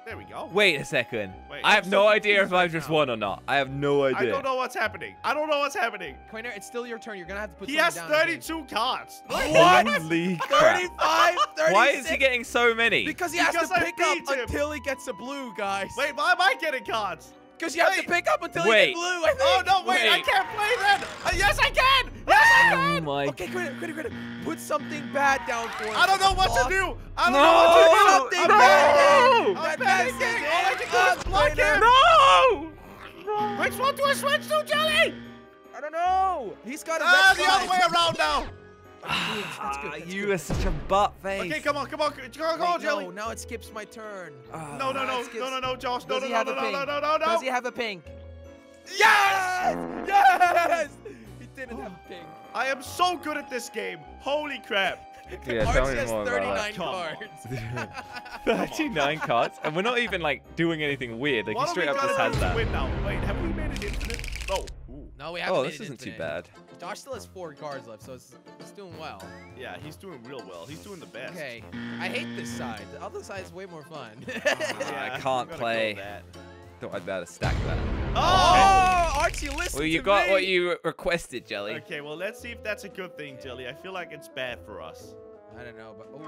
[SPEAKER 2] There we go.
[SPEAKER 1] Wait a second.
[SPEAKER 2] Wait,
[SPEAKER 1] I have no idea if I've just won or not. I have no idea.
[SPEAKER 2] I don't know what's happening. I don't know what's happening.
[SPEAKER 3] Crainer, it's still your turn. You're gonna have to put
[SPEAKER 2] He
[SPEAKER 3] something
[SPEAKER 2] has
[SPEAKER 3] down. I think.
[SPEAKER 2] 32 cards.
[SPEAKER 1] Holy crap.
[SPEAKER 3] 35, 36.
[SPEAKER 1] Why is he getting so many?
[SPEAKER 3] Because he has to
[SPEAKER 2] I
[SPEAKER 3] pick up
[SPEAKER 2] him.
[SPEAKER 3] until he gets a blue, guys.
[SPEAKER 2] Wait, why am I getting cards?
[SPEAKER 3] Because you have
[SPEAKER 2] wait.
[SPEAKER 3] to pick up until you get blue, I think.
[SPEAKER 2] Oh no, wait, I can't play then. Uh, yes, I can. Yes, I
[SPEAKER 1] Oh
[SPEAKER 2] can.
[SPEAKER 1] my
[SPEAKER 3] Okay, Crainer, Crainer, Crainer. Put something bad down for him.
[SPEAKER 2] I don't know what to do. I don't
[SPEAKER 1] No!
[SPEAKER 2] know what to do.
[SPEAKER 3] Something
[SPEAKER 1] No!
[SPEAKER 3] bad.
[SPEAKER 2] panicking. I'm panicking. All I can do is block him.
[SPEAKER 1] No!
[SPEAKER 2] Which one do I switch to, Jelly?
[SPEAKER 3] I don't know. He's got a
[SPEAKER 2] Ah,
[SPEAKER 3] red
[SPEAKER 2] the other way around now.
[SPEAKER 3] That's good, that's
[SPEAKER 1] you
[SPEAKER 3] good.
[SPEAKER 1] are such a butt face.
[SPEAKER 2] Okay, come on, come on, come on, come on,
[SPEAKER 3] Wait,
[SPEAKER 2] Jelly.
[SPEAKER 3] no, now it skips my turn.
[SPEAKER 1] Ah.
[SPEAKER 2] No, no, no,
[SPEAKER 3] Let's
[SPEAKER 2] no, no, no, Josh, no,
[SPEAKER 3] Does
[SPEAKER 2] no, no, no, no, no, no, no,
[SPEAKER 3] Does he have a pink?
[SPEAKER 2] Yes! [LAUGHS]
[SPEAKER 3] Yes! He didn't have a pink. [GASPS]
[SPEAKER 2] I am so good at this game. Holy crap.
[SPEAKER 1] Yeah, tell me
[SPEAKER 3] has
[SPEAKER 1] more about
[SPEAKER 3] 39
[SPEAKER 2] Come on.
[SPEAKER 3] cards. [LAUGHS]
[SPEAKER 1] 39 cards, and we're not even like doing anything weird. Like
[SPEAKER 2] what
[SPEAKER 1] he straight up just has that.
[SPEAKER 2] win now? Wait, have we made it infinite? No. Ooh.
[SPEAKER 3] no, we haven't
[SPEAKER 1] Oh,
[SPEAKER 3] made
[SPEAKER 1] this
[SPEAKER 3] it
[SPEAKER 1] isn't too bad.
[SPEAKER 3] Josh still has four cards left, so it's, it's doing well.
[SPEAKER 2] Yeah, he's doing real well. He's doing the best.
[SPEAKER 3] Okay, I hate this side. The other side's way more fun.
[SPEAKER 2] Yeah, [LAUGHS]
[SPEAKER 1] I [LAUGHS] can't
[SPEAKER 2] we gotta go
[SPEAKER 1] play. Thought I'd better stack that.
[SPEAKER 3] Oh, oh, Archie, listen
[SPEAKER 1] Well, you
[SPEAKER 3] to
[SPEAKER 1] got
[SPEAKER 3] me.
[SPEAKER 1] what you requested, Jelly.
[SPEAKER 2] Okay, well, let's see if that's a good thing, Jelly. I feel like it's bad for us.
[SPEAKER 3] I don't know, but oh,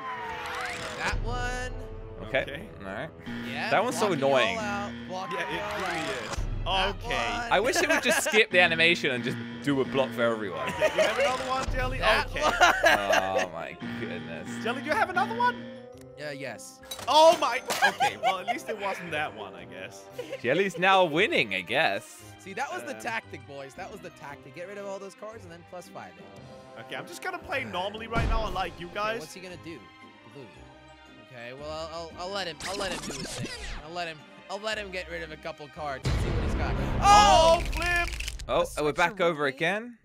[SPEAKER 3] that one.
[SPEAKER 1] Okay.
[SPEAKER 2] Okay.
[SPEAKER 1] All right.
[SPEAKER 3] Yeah.
[SPEAKER 1] That one's so
[SPEAKER 3] blocking you all
[SPEAKER 1] annoying.
[SPEAKER 3] out,
[SPEAKER 2] Yeah, it really is. Okay.
[SPEAKER 1] I wish it would just [LAUGHS] skip the animation and just do a block for everyone.
[SPEAKER 2] Okay, you have another one, Jelly?
[SPEAKER 3] That
[SPEAKER 2] Okay.
[SPEAKER 3] one.
[SPEAKER 1] oh my goodness.
[SPEAKER 2] Jelly, do you have another one?
[SPEAKER 3] Yeah, yes.
[SPEAKER 2] Oh my. Okay, well, at least it wasn't that one, I guess.
[SPEAKER 1] Jelly's now winning, I guess.
[SPEAKER 3] See, that was the
[SPEAKER 2] Uh,
[SPEAKER 3] tactic, boys. That was the tactic. Get rid of all those cards and then plus five. it.
[SPEAKER 2] Okay, I'm just gonna play normally right now, unlike you
[SPEAKER 3] Okay,
[SPEAKER 2] guys.
[SPEAKER 3] what's he gonna do? Blue. Okay, well I'll, I'll I'll let him I'll let him do his thing. I'll let him I'll let him get rid of a couple cards and see what he's got.
[SPEAKER 2] Oh, flip!
[SPEAKER 1] Oh,
[SPEAKER 3] That's
[SPEAKER 1] we're back over
[SPEAKER 3] rookie.
[SPEAKER 1] again.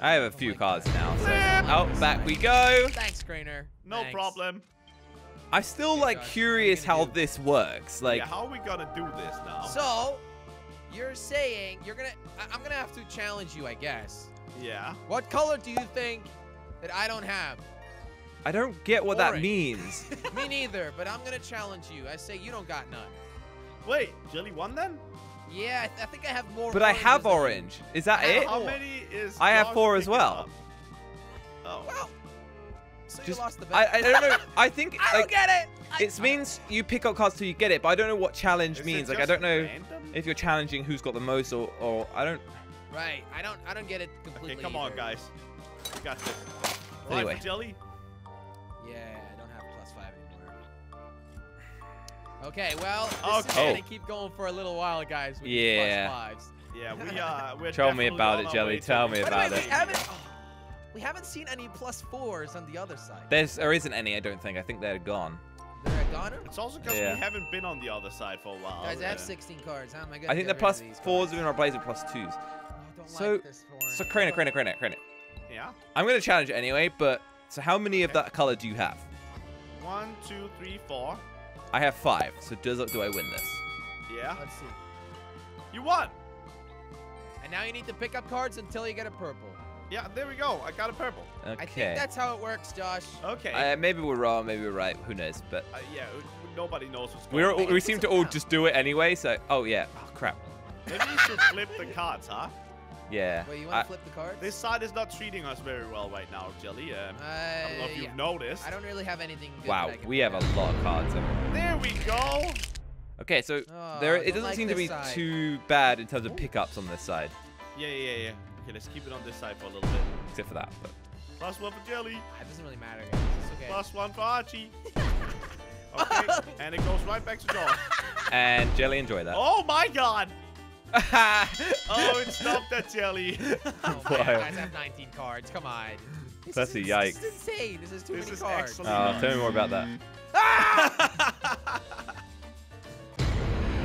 [SPEAKER 1] I have a few
[SPEAKER 3] my
[SPEAKER 1] cards
[SPEAKER 3] God.
[SPEAKER 1] now. So.
[SPEAKER 2] Flip!
[SPEAKER 1] Oh, back we go.
[SPEAKER 3] Thanks, Crainer.
[SPEAKER 2] No
[SPEAKER 3] Thanks.
[SPEAKER 2] problem.
[SPEAKER 1] I'm still
[SPEAKER 3] Okay,
[SPEAKER 1] like
[SPEAKER 3] Josh, what are you
[SPEAKER 1] curious how
[SPEAKER 3] do?
[SPEAKER 1] this works. Like,
[SPEAKER 2] yeah, how are we gonna do this now?
[SPEAKER 3] So, you're saying you're gonna? I- I'm gonna have to challenge you, I guess.
[SPEAKER 2] yeah.
[SPEAKER 3] What color do you think that I don't have?
[SPEAKER 1] I don't get what that means. [LAUGHS]
[SPEAKER 3] Me neither. But I'm gonna challenge you. I say you don't got none.
[SPEAKER 2] Wait, Jelly won then?
[SPEAKER 3] Yeah, I, th- I think I have more.
[SPEAKER 1] But I have orange. Is that
[SPEAKER 3] I
[SPEAKER 1] it?
[SPEAKER 2] How many is?
[SPEAKER 1] I have four as well.
[SPEAKER 2] Oh.
[SPEAKER 3] Well, so
[SPEAKER 1] Just-
[SPEAKER 3] you lost the
[SPEAKER 1] I,
[SPEAKER 3] bet.
[SPEAKER 1] I don't know. I think [LAUGHS]
[SPEAKER 3] I don't
[SPEAKER 1] like
[SPEAKER 3] get it. I-
[SPEAKER 1] it means you pick up cards till you get it, but I don't know what challenge
[SPEAKER 2] Is
[SPEAKER 1] means. Like I don't know
[SPEAKER 2] random?
[SPEAKER 1] if you're challenging who's got the most or or I don't.
[SPEAKER 3] Right. I don't. I don't get it completely.
[SPEAKER 2] Okay, come on, guys. We got this. All
[SPEAKER 1] Anyway.
[SPEAKER 2] Jelly.
[SPEAKER 3] Yeah, I don't have plus five anymore. Okay, well, this
[SPEAKER 2] Okay.
[SPEAKER 3] is gonna keep going for a little while, guys. With these
[SPEAKER 1] Yeah.
[SPEAKER 3] plus fives.
[SPEAKER 2] Yeah, we uh, we're
[SPEAKER 1] Tell me about it, Jelly. Tell me
[SPEAKER 3] By the
[SPEAKER 1] about
[SPEAKER 3] way,
[SPEAKER 1] it.
[SPEAKER 3] We haven't. oh, we haven't seen any plus fours on the other side.
[SPEAKER 1] There's there isn't any. I don't think. I think they're gone.
[SPEAKER 3] They're a goner.
[SPEAKER 2] It's also because
[SPEAKER 1] Yeah.
[SPEAKER 2] we haven't been on the other side for a while.
[SPEAKER 3] Guys, I have 16 cards. How am I gonna
[SPEAKER 1] I think the
[SPEAKER 3] rid of
[SPEAKER 1] plus
[SPEAKER 3] these
[SPEAKER 1] fours
[SPEAKER 3] cards?
[SPEAKER 1] have been replaced with plus twos.
[SPEAKER 3] Oh, I don't
[SPEAKER 1] So-
[SPEAKER 3] like this form.
[SPEAKER 1] So Krana, Krana, Krana, Krana.
[SPEAKER 2] Yeah.
[SPEAKER 1] I'm gonna challenge it anyway. But so how many of that color do you have?
[SPEAKER 2] One, two, three, four.
[SPEAKER 1] I have five. So does do I win this?
[SPEAKER 2] Yeah.
[SPEAKER 3] Let's see.
[SPEAKER 2] You won.
[SPEAKER 3] And now you need to pick up cards until you get a purple.
[SPEAKER 2] Yeah, there we go. I got a purple. Okay.
[SPEAKER 3] I think that's how it works, Josh.
[SPEAKER 2] Okay.
[SPEAKER 1] Uh, maybe we're wrong. Maybe we're right. Who knows? But
[SPEAKER 2] Uh, yeah, uh, nobody knows what's going
[SPEAKER 1] we're,
[SPEAKER 2] on.
[SPEAKER 1] we seem to all just do it anyway. So oh yeah. Oh crap.
[SPEAKER 2] Maybe we should flip the cards, huh?
[SPEAKER 1] Yeah.
[SPEAKER 3] Wait, you want to flip the cards?
[SPEAKER 2] This side is not treating us very well right now, Jelly. Um,
[SPEAKER 3] Uh,
[SPEAKER 2] I don't know if you've
[SPEAKER 3] yeah.
[SPEAKER 2] noticed.
[SPEAKER 3] I don't really have anything good
[SPEAKER 1] wow.
[SPEAKER 3] that I can
[SPEAKER 1] We
[SPEAKER 3] pick
[SPEAKER 1] have a lot of cards. haven't?
[SPEAKER 2] There we go.
[SPEAKER 1] Okay, so
[SPEAKER 3] Oh,
[SPEAKER 1] there it doesn't
[SPEAKER 3] like
[SPEAKER 1] seem to be
[SPEAKER 3] side.
[SPEAKER 1] too bad in terms of pickups on this side,
[SPEAKER 2] Yeah, yeah, yeah. Okay, let's keep it on this side for a little bit.
[SPEAKER 1] except for that. But
[SPEAKER 2] Plus one for Jelly.
[SPEAKER 3] It doesn't really matter, guys. It's okay.
[SPEAKER 2] Plus one for Archie. [LAUGHS] Okay, and it goes right back to Josh. [LAUGHS]
[SPEAKER 1] and Jelly, enjoy that.
[SPEAKER 2] Oh my God!
[SPEAKER 1] Oh, [LAUGHS]
[SPEAKER 2] Oh, it stopped at Jelly.
[SPEAKER 3] Oh,
[SPEAKER 1] Wow.
[SPEAKER 3] man, you guys have 19 cards. Come on. This
[SPEAKER 1] That's
[SPEAKER 3] is,
[SPEAKER 1] a
[SPEAKER 3] This is insane. This is too
[SPEAKER 2] This
[SPEAKER 3] many
[SPEAKER 2] is
[SPEAKER 3] cards.
[SPEAKER 2] excellent.
[SPEAKER 1] Oh, tell me more about that.
[SPEAKER 3] Ah!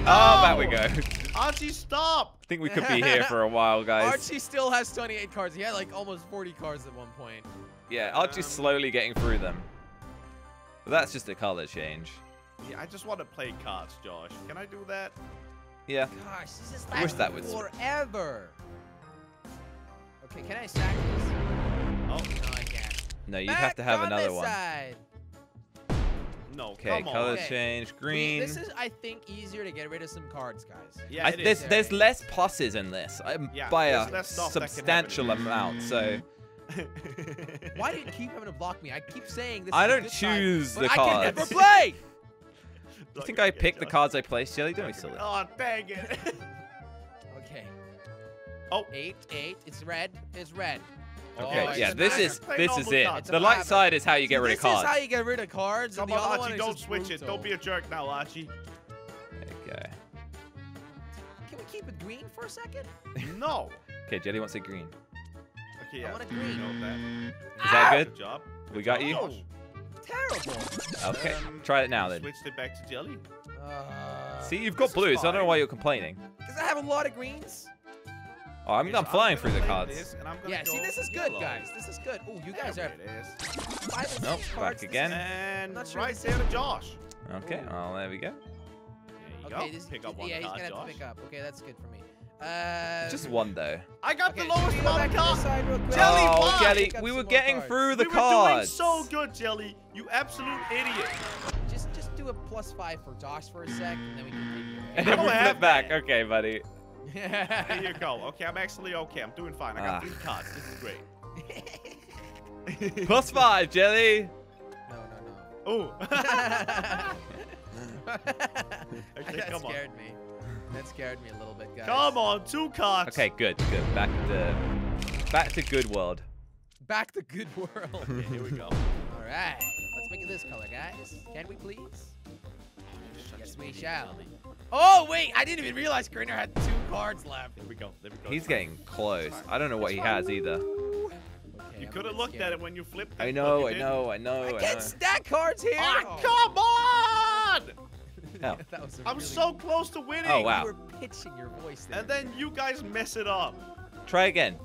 [SPEAKER 1] Oh, back we go.
[SPEAKER 2] Archie, stop!
[SPEAKER 1] Think we could be here [LAUGHS] for a while, guys.
[SPEAKER 3] Archie still has 28 cards. He had like almost 40 cards at one point.
[SPEAKER 1] Yeah, Archie's
[SPEAKER 2] Um,
[SPEAKER 1] slowly getting through them. But that's just a color change.
[SPEAKER 2] Yeah, I just want to play cards, Josh. Can I do that?
[SPEAKER 1] Yeah.
[SPEAKER 3] Gosh, this is
[SPEAKER 1] I wish that was-
[SPEAKER 3] forever. Okay, can I sack this?
[SPEAKER 2] Oh,
[SPEAKER 3] No, I can't.
[SPEAKER 1] No, you'd have to have another
[SPEAKER 3] this
[SPEAKER 1] one.
[SPEAKER 3] Side.
[SPEAKER 2] No,
[SPEAKER 1] Okay,
[SPEAKER 2] come
[SPEAKER 1] color.
[SPEAKER 3] Okay.
[SPEAKER 1] change,
[SPEAKER 3] We-
[SPEAKER 1] green.
[SPEAKER 3] this is, I think, easier to get rid of some cards, guys.
[SPEAKER 2] Yeah,
[SPEAKER 1] I,
[SPEAKER 2] it
[SPEAKER 1] there's
[SPEAKER 2] is.
[SPEAKER 1] there's less pluses in this um,
[SPEAKER 2] Yeah,
[SPEAKER 1] by a
[SPEAKER 2] less stuff that can happen.
[SPEAKER 1] substantial amount. So [LAUGHS]
[SPEAKER 3] Why do you keep having to block me? I keep saying this.
[SPEAKER 1] I
[SPEAKER 3] is a
[SPEAKER 1] don't
[SPEAKER 3] good side,
[SPEAKER 1] choose
[SPEAKER 3] but
[SPEAKER 1] the
[SPEAKER 3] I can never play.
[SPEAKER 1] you think I picked the cards I placed, Jelly? Don't be silly.
[SPEAKER 2] Oh, dang it. [LAUGHS]
[SPEAKER 3] Okay.
[SPEAKER 2] Oh.
[SPEAKER 3] Eight, eight. It's red. It's red.
[SPEAKER 1] Okay,
[SPEAKER 3] Oh,
[SPEAKER 1] yeah, this is this is it.
[SPEAKER 2] cards.
[SPEAKER 1] The light
[SPEAKER 3] It's a
[SPEAKER 1] side is how you get rid of cards.
[SPEAKER 3] this is how you get rid of cards,
[SPEAKER 2] Come
[SPEAKER 3] and
[SPEAKER 2] on,
[SPEAKER 3] other
[SPEAKER 2] Archie, don't
[SPEAKER 3] just
[SPEAKER 2] switch it. Don't be a jerk now, Archie.
[SPEAKER 1] Okay.
[SPEAKER 3] Can we keep it green for a second?
[SPEAKER 2] No.
[SPEAKER 1] Okay, Jelly wants it green.
[SPEAKER 2] Okay, yeah.
[SPEAKER 3] want a green.
[SPEAKER 2] Know that.
[SPEAKER 1] Is that good?
[SPEAKER 2] Good job.
[SPEAKER 1] We got you.
[SPEAKER 2] Josh.
[SPEAKER 3] Terrible.
[SPEAKER 1] Okay,
[SPEAKER 2] Um,
[SPEAKER 1] try it now then.
[SPEAKER 2] Switched it back to jelly.
[SPEAKER 3] Uh,
[SPEAKER 1] See, you've got
[SPEAKER 2] this is
[SPEAKER 1] blues. I don't know why you're complaining.
[SPEAKER 3] Because I have a lot of greens.
[SPEAKER 1] Oh, I'm, I'm flying through the
[SPEAKER 2] play
[SPEAKER 1] cards.
[SPEAKER 2] and I'm gonna
[SPEAKER 3] Yeah, see, this is good,
[SPEAKER 2] yellow.
[SPEAKER 3] guys. This is good. Oh, you guys
[SPEAKER 2] There
[SPEAKER 3] are
[SPEAKER 2] it is.
[SPEAKER 3] five and
[SPEAKER 1] Nope,
[SPEAKER 3] six
[SPEAKER 1] back again.
[SPEAKER 3] is-
[SPEAKER 2] And
[SPEAKER 3] not sure
[SPEAKER 2] right
[SPEAKER 3] this
[SPEAKER 2] there to Josh.
[SPEAKER 1] Okay, oh, there we go.
[SPEAKER 2] There you
[SPEAKER 3] Okay,
[SPEAKER 2] go.
[SPEAKER 3] this,
[SPEAKER 2] Pick up one
[SPEAKER 3] yeah, he's gonna have to pick up. Okay, that's good for me. Uh,
[SPEAKER 1] Just one though.
[SPEAKER 2] I got
[SPEAKER 3] okay,
[SPEAKER 2] the lowest
[SPEAKER 3] should
[SPEAKER 2] amount of cards.
[SPEAKER 3] side real quick?
[SPEAKER 2] Jelly,
[SPEAKER 1] oh. Jelly, we were getting
[SPEAKER 3] cards.
[SPEAKER 1] through the
[SPEAKER 2] we
[SPEAKER 1] cards.
[SPEAKER 2] were doing so good, Jelly. You absolute idiot.
[SPEAKER 3] Just, just do a plus five for Josh for a sec, and then we can
[SPEAKER 1] And then we
[SPEAKER 2] have
[SPEAKER 1] flip back. Okay, buddy.
[SPEAKER 2] There
[SPEAKER 3] take
[SPEAKER 2] you [LAUGHS] go. Okay, I'm actually okay. I'm doing fine. I got
[SPEAKER 1] Ah.
[SPEAKER 2] three cards. This is great.
[SPEAKER 1] Plus five, Jelly.
[SPEAKER 3] No, no, no.
[SPEAKER 2] Oh. [LAUGHS] [LAUGHS]
[SPEAKER 3] that
[SPEAKER 2] come on.
[SPEAKER 3] scared me. That scared me a little bit, guys.
[SPEAKER 2] Come on, two cards.
[SPEAKER 1] Okay, good, good. Back to back to good world.
[SPEAKER 3] Back to good world.
[SPEAKER 2] Okay, here we go.
[SPEAKER 3] All right. Let's make it this color, guys. Can we please? Yes, we shall. Oh, wait. I didn't even realize Crainer had two cards left.
[SPEAKER 2] There we go. There we go.
[SPEAKER 1] He's
[SPEAKER 2] It's fine.
[SPEAKER 1] getting close. I don't know what he has either.
[SPEAKER 3] Okay,
[SPEAKER 2] You could have
[SPEAKER 3] a
[SPEAKER 2] looked at it when you flipped it.
[SPEAKER 1] I know, I
[SPEAKER 2] didn't.
[SPEAKER 1] know, I know,
[SPEAKER 3] I
[SPEAKER 1] I
[SPEAKER 3] can't stack cards here.
[SPEAKER 2] Ah, come on! [LAUGHS]
[SPEAKER 1] Hell. [LAUGHS]
[SPEAKER 3] that was a
[SPEAKER 2] I'm
[SPEAKER 3] really-
[SPEAKER 2] so close to winning.
[SPEAKER 1] Oh, wow.
[SPEAKER 3] You were pitching your voice there.
[SPEAKER 2] And then you guys mess it up.
[SPEAKER 1] Try again.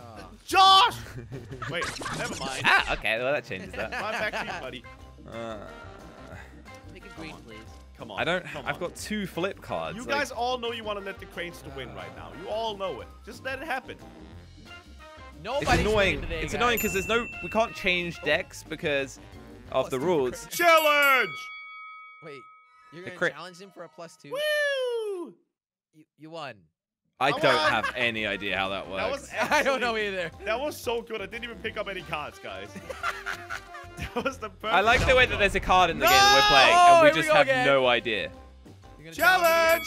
[SPEAKER 3] Oh.
[SPEAKER 2] Josh! [LAUGHS] Wait, never mind.
[SPEAKER 1] Ah, okay, well that changes that.
[SPEAKER 2] Right back to you, buddy.
[SPEAKER 1] Uh,
[SPEAKER 3] Make it green, please.
[SPEAKER 2] Come on.
[SPEAKER 1] I don't.
[SPEAKER 2] Come
[SPEAKER 1] I've
[SPEAKER 2] on.
[SPEAKER 1] got two flip cards.
[SPEAKER 2] You
[SPEAKER 1] like-
[SPEAKER 2] guys all know you want to let the cranes to win right now. You all know it. Just let it happen.
[SPEAKER 1] It's
[SPEAKER 3] Nobody's
[SPEAKER 1] annoying.
[SPEAKER 3] today,
[SPEAKER 1] It's
[SPEAKER 3] guys.
[SPEAKER 1] annoying because there's no. We can't change oh. decks because of
[SPEAKER 3] Plus
[SPEAKER 1] the rules.
[SPEAKER 3] crit.
[SPEAKER 2] Challenge!
[SPEAKER 3] Wait, you're gonna challenge him for a plus two?
[SPEAKER 2] Woo!
[SPEAKER 3] You, you won.
[SPEAKER 1] I
[SPEAKER 2] Come
[SPEAKER 1] don't
[SPEAKER 2] on.
[SPEAKER 1] have [LAUGHS] any idea how that works.
[SPEAKER 2] That was [LAUGHS]
[SPEAKER 3] I don't know either.
[SPEAKER 2] That was so good. I didn't even pick up any cards, guys. [LAUGHS] that was the perfect
[SPEAKER 1] I like the way that there's a card in the game that we're playing, and we
[SPEAKER 3] Here
[SPEAKER 1] just
[SPEAKER 3] go
[SPEAKER 1] have
[SPEAKER 3] again.
[SPEAKER 1] no idea.
[SPEAKER 3] Challenge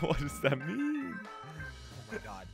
[SPEAKER 1] what does that mean?
[SPEAKER 3] Oh my god.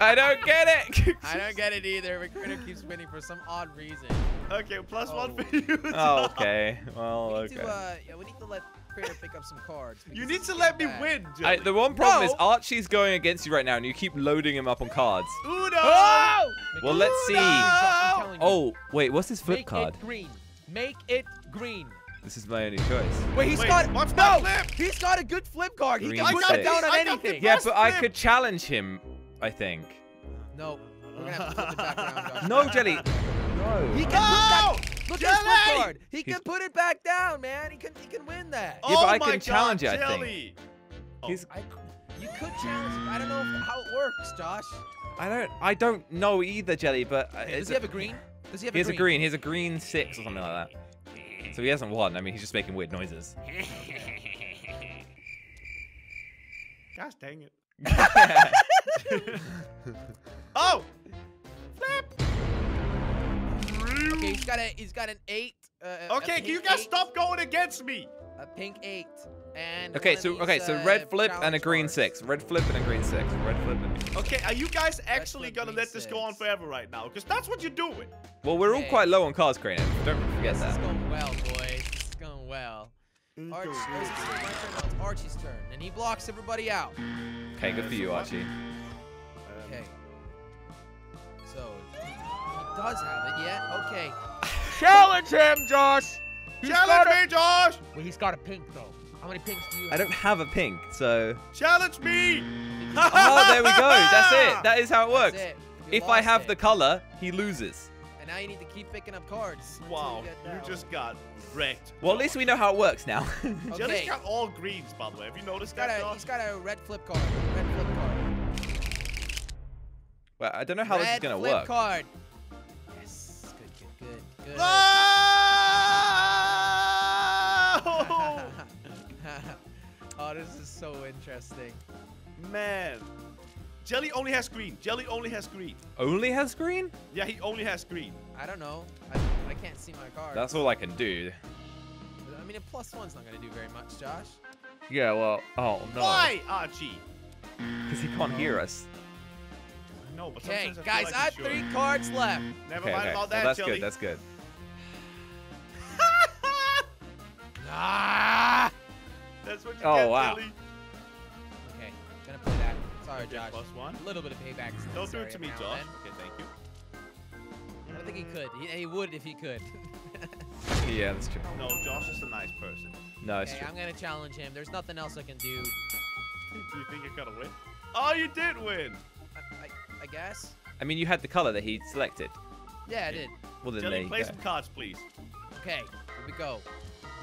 [SPEAKER 1] I don't get it.
[SPEAKER 3] I don't get it either. McCritter keeps winning for some odd reason.
[SPEAKER 2] Okay, plus one
[SPEAKER 3] Oh.
[SPEAKER 2] for you.
[SPEAKER 1] oh, okay. Well,
[SPEAKER 3] We need
[SPEAKER 1] okay.
[SPEAKER 3] to, uh, yeah, we need to let Critter pick up some cards.
[SPEAKER 2] You need to let me
[SPEAKER 3] bad.
[SPEAKER 2] win,
[SPEAKER 1] I, the one problem is
[SPEAKER 3] No.
[SPEAKER 1] Archie's going against you right now, and you keep loading him up on cards.
[SPEAKER 2] Uno!
[SPEAKER 3] Oh!
[SPEAKER 1] Well, let's see.
[SPEAKER 3] I'm telling you.
[SPEAKER 1] Oh, wait, what's his flip
[SPEAKER 3] Make
[SPEAKER 1] card?
[SPEAKER 3] it green. Make it green.
[SPEAKER 1] This is my only choice.
[SPEAKER 3] Wait, he's
[SPEAKER 2] Wait,
[SPEAKER 3] got
[SPEAKER 2] what's
[SPEAKER 3] no.
[SPEAKER 2] flip?
[SPEAKER 3] He's got a good flip card. He can put
[SPEAKER 1] six.
[SPEAKER 3] that down on
[SPEAKER 2] I
[SPEAKER 3] anything.
[SPEAKER 1] Yeah,
[SPEAKER 2] Best
[SPEAKER 1] but I could challenge him, I think.
[SPEAKER 3] No, we're gonna have to flip it back around. Josh.
[SPEAKER 1] No, Jelly. No. [LAUGHS]
[SPEAKER 3] He can
[SPEAKER 2] No!
[SPEAKER 3] put that. Look at his flip card. He
[SPEAKER 1] He's-
[SPEAKER 3] can put it back down, man. He can. He can win that.
[SPEAKER 1] Yeah, but
[SPEAKER 2] oh
[SPEAKER 1] I
[SPEAKER 2] my
[SPEAKER 1] can
[SPEAKER 2] God,
[SPEAKER 1] challenge it, I think.
[SPEAKER 2] Jelly. Oh.
[SPEAKER 1] He's,
[SPEAKER 3] I, you could challenge him. I don't know if, how it works, Josh.
[SPEAKER 1] I don't. I don't know either, Jelly. But uh,
[SPEAKER 3] does he have a green? Does he have
[SPEAKER 1] He has
[SPEAKER 3] a
[SPEAKER 1] a
[SPEAKER 3] green?
[SPEAKER 1] green. He has a green six or something like that. So he hasn't won. I mean, he's just making weird noises. [LAUGHS]
[SPEAKER 2] Gosh dang it. [LAUGHS] [LAUGHS] Oh!
[SPEAKER 3] Okay, he's got a. He's got an eight. Uh,
[SPEAKER 2] Okay, can you guys
[SPEAKER 3] eight,
[SPEAKER 2] stop going against me?
[SPEAKER 3] A pink eight. And
[SPEAKER 1] Okay,
[SPEAKER 3] one of
[SPEAKER 1] so okay,
[SPEAKER 3] these,
[SPEAKER 1] so
[SPEAKER 3] uh,
[SPEAKER 1] red flip and a green
[SPEAKER 3] cards.
[SPEAKER 1] six. Red flip and a green six. Red flip and.
[SPEAKER 2] Okay, are you guys actually
[SPEAKER 3] flip
[SPEAKER 2] gonna
[SPEAKER 3] green
[SPEAKER 2] let this go on forever right now? Because that's what you're doing.
[SPEAKER 1] Well, we're all quite low on cards, Crane. Don't forget
[SPEAKER 3] This is going well, boys. This is going well. Archie, is it my turn? No, it's Archie's turn, and he blocks everybody out.
[SPEAKER 1] Okay, good for you,
[SPEAKER 2] Uh,
[SPEAKER 1] Archie.
[SPEAKER 3] Does have it, yeah. Okay. Challenge him, Josh.
[SPEAKER 2] Challenge me, Josh!
[SPEAKER 3] Wait, he's got a pink though. How many pinks do you?
[SPEAKER 1] I don't have a pink, so.
[SPEAKER 2] Challenge me!
[SPEAKER 1] Oh, there we go. That's it. That is how it works.
[SPEAKER 3] it.
[SPEAKER 1] If I have
[SPEAKER 3] it.
[SPEAKER 1] the color, he loses.
[SPEAKER 3] and now you need to keep picking up cards.
[SPEAKER 2] Wow,
[SPEAKER 3] get
[SPEAKER 2] you just got wrecked.
[SPEAKER 1] Well, at least we know how it works now. [LAUGHS]
[SPEAKER 2] Jelly's
[SPEAKER 3] Okay.
[SPEAKER 2] got all greens, by the way. Have you noticed
[SPEAKER 3] He's got
[SPEAKER 2] that,
[SPEAKER 3] a
[SPEAKER 2] Josh?
[SPEAKER 3] he's got a red flip card. Red flip card.
[SPEAKER 1] well, I don't know how
[SPEAKER 3] red
[SPEAKER 1] this is gonna
[SPEAKER 3] flip
[SPEAKER 1] work.
[SPEAKER 3] card.
[SPEAKER 2] No! [LAUGHS]
[SPEAKER 3] oh, this is so interesting.
[SPEAKER 2] Man. Jelly only has green. Jelly only has green.
[SPEAKER 1] Only has green?
[SPEAKER 2] Yeah, he only has green.
[SPEAKER 3] I don't know. I, I can't see my card.
[SPEAKER 1] That's all I can do.
[SPEAKER 3] I mean, a plus one's not gonna do very much, Josh.
[SPEAKER 1] Yeah, well, oh no.
[SPEAKER 2] Why, Archie?
[SPEAKER 1] Because he can't hear us.
[SPEAKER 2] No, but
[SPEAKER 3] Okay,
[SPEAKER 2] sometimes I
[SPEAKER 3] guys,
[SPEAKER 2] like
[SPEAKER 3] I have
[SPEAKER 2] he should.
[SPEAKER 3] three cards left.
[SPEAKER 2] Never
[SPEAKER 1] Okay,
[SPEAKER 2] mind
[SPEAKER 1] okay.
[SPEAKER 2] about
[SPEAKER 1] Well, that's
[SPEAKER 2] Jelly.
[SPEAKER 1] good. That's good.
[SPEAKER 3] Ah!
[SPEAKER 2] That's what you
[SPEAKER 1] Oh,
[SPEAKER 2] get,
[SPEAKER 1] wow.
[SPEAKER 2] Jelly.
[SPEAKER 3] Okay, gonna play that. Sorry,
[SPEAKER 2] Okay,
[SPEAKER 3] Josh.
[SPEAKER 2] plus one.
[SPEAKER 3] A little bit of payback. is
[SPEAKER 2] Don't do it to me,
[SPEAKER 3] now
[SPEAKER 2] Josh.
[SPEAKER 3] and
[SPEAKER 2] Okay, thank you.
[SPEAKER 3] I don't think he could. He, he would if he could. [LAUGHS]
[SPEAKER 1] Yeah, that's true.
[SPEAKER 2] No, Josh is a nice person.
[SPEAKER 1] No, it's
[SPEAKER 3] okay,
[SPEAKER 1] true.
[SPEAKER 3] I'm gonna challenge him. There's nothing else I can do. [LAUGHS]
[SPEAKER 2] Do you think you're gonna win? Oh, you did win.
[SPEAKER 3] I, I, I guess.
[SPEAKER 1] I mean, you had the color that he selected.
[SPEAKER 3] Yeah, I did.
[SPEAKER 1] Well, then
[SPEAKER 2] Jelly, play
[SPEAKER 1] go.
[SPEAKER 2] some cards, please.
[SPEAKER 3] Okay, here we go.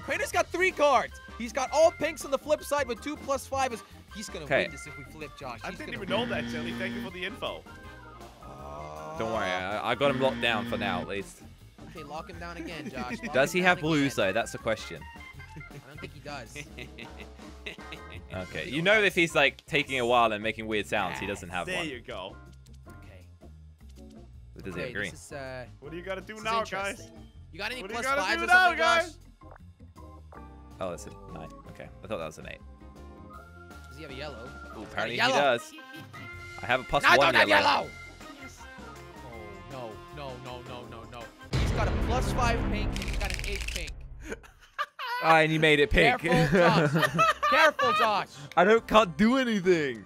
[SPEAKER 3] Crainer's got three cards. He's got all pinks on the flip side with two plus five. Is he's gonna
[SPEAKER 1] Okay.
[SPEAKER 3] win this if we flip Josh.
[SPEAKER 2] I didn't
[SPEAKER 3] gonna
[SPEAKER 2] even know that, Jelly. Thank you for the info.
[SPEAKER 1] Don't worry, I, I got him locked down for now, at least.
[SPEAKER 3] Okay, lock him down again, Josh. [LAUGHS] Lock
[SPEAKER 1] Does he have blues,
[SPEAKER 3] again.
[SPEAKER 1] though? That's the question.
[SPEAKER 3] I don't think he does. [LAUGHS]
[SPEAKER 1] Okay, you know if he's, like, taking a while and making weird sounds, he doesn't have
[SPEAKER 2] there
[SPEAKER 1] one.
[SPEAKER 2] There you go.
[SPEAKER 3] Okay.
[SPEAKER 1] But does he
[SPEAKER 3] Okay,
[SPEAKER 1] have green?
[SPEAKER 3] this is uh.
[SPEAKER 2] What do you gotta do now, guys?
[SPEAKER 3] You got any
[SPEAKER 2] What do you gotta
[SPEAKER 3] fives
[SPEAKER 2] do
[SPEAKER 3] or
[SPEAKER 2] now,
[SPEAKER 3] something, Josh?
[SPEAKER 2] Guys?
[SPEAKER 1] Oh, that's a nine. Okay, I thought that was an eight.
[SPEAKER 3] Does he have a yellow?
[SPEAKER 1] Ooh,
[SPEAKER 3] He's a
[SPEAKER 1] apparently he does. I have a plus
[SPEAKER 3] No, I don't have
[SPEAKER 1] yellow.
[SPEAKER 3] yellow. Oh no, no, no, no, no, no. He's got a plus five pink and he's got an eight pink. [LAUGHS]
[SPEAKER 1] Ah, and you made it pink.
[SPEAKER 3] Careful, Josh. [LAUGHS] Careful, Josh.
[SPEAKER 1] I don't can't do anything.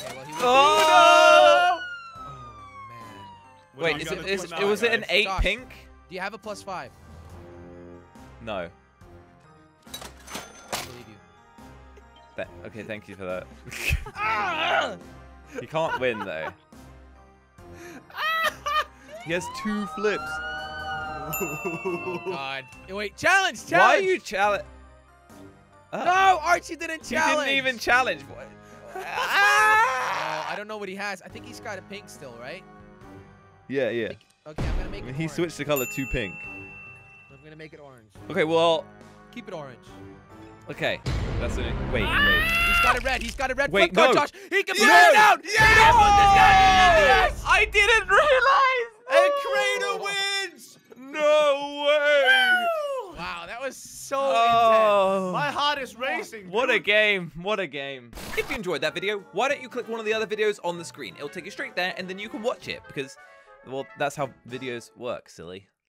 [SPEAKER 3] Okay, well he.
[SPEAKER 1] Oh!
[SPEAKER 3] Oh man.
[SPEAKER 2] What are
[SPEAKER 1] Wait, is
[SPEAKER 2] gonna
[SPEAKER 1] it,
[SPEAKER 2] do
[SPEAKER 1] is,
[SPEAKER 2] now,
[SPEAKER 1] was it an eight
[SPEAKER 3] Josh.
[SPEAKER 1] pink?
[SPEAKER 3] Do you have a plus five?
[SPEAKER 1] No. Th- okay, thank you for that.
[SPEAKER 3] Ah! [LAUGHS]
[SPEAKER 1] he can't win though. he has two flips.
[SPEAKER 3] Oh, God. Wait, challenge, challenge.
[SPEAKER 1] Why are you challenge?
[SPEAKER 3] No, Archie didn't challenge.
[SPEAKER 1] He didn't even challenge. What?
[SPEAKER 3] Oh,
[SPEAKER 1] Ah!
[SPEAKER 3] I don't know what he has. I think he's got a pink still, right?
[SPEAKER 1] Yeah, yeah.
[SPEAKER 3] Okay, I'm gonna make it
[SPEAKER 1] He
[SPEAKER 3] orange.
[SPEAKER 1] switched the color to pink.
[SPEAKER 3] I'm gonna make it orange.
[SPEAKER 1] Okay, well,
[SPEAKER 3] Keep it orange.
[SPEAKER 1] Okay. That's it. Wait, wait.
[SPEAKER 3] He's got it red. He's got it red.
[SPEAKER 1] Wait,
[SPEAKER 3] Flip card,
[SPEAKER 1] no.
[SPEAKER 3] Josh. He can put
[SPEAKER 1] Yes!
[SPEAKER 3] it down.
[SPEAKER 1] Yes!
[SPEAKER 3] Yes! Put this down. Yes!
[SPEAKER 1] I didn't realize.
[SPEAKER 2] And Crainer wins!
[SPEAKER 1] No way.
[SPEAKER 3] Wow, that was so oh. intense.
[SPEAKER 1] Oh.
[SPEAKER 2] My heart is racing.
[SPEAKER 1] What a game. What a game. If you enjoyed that video, why don't you click one of the other videos on the screen? It'll take you straight there and then you can watch it because, well, that's how videos work, silly.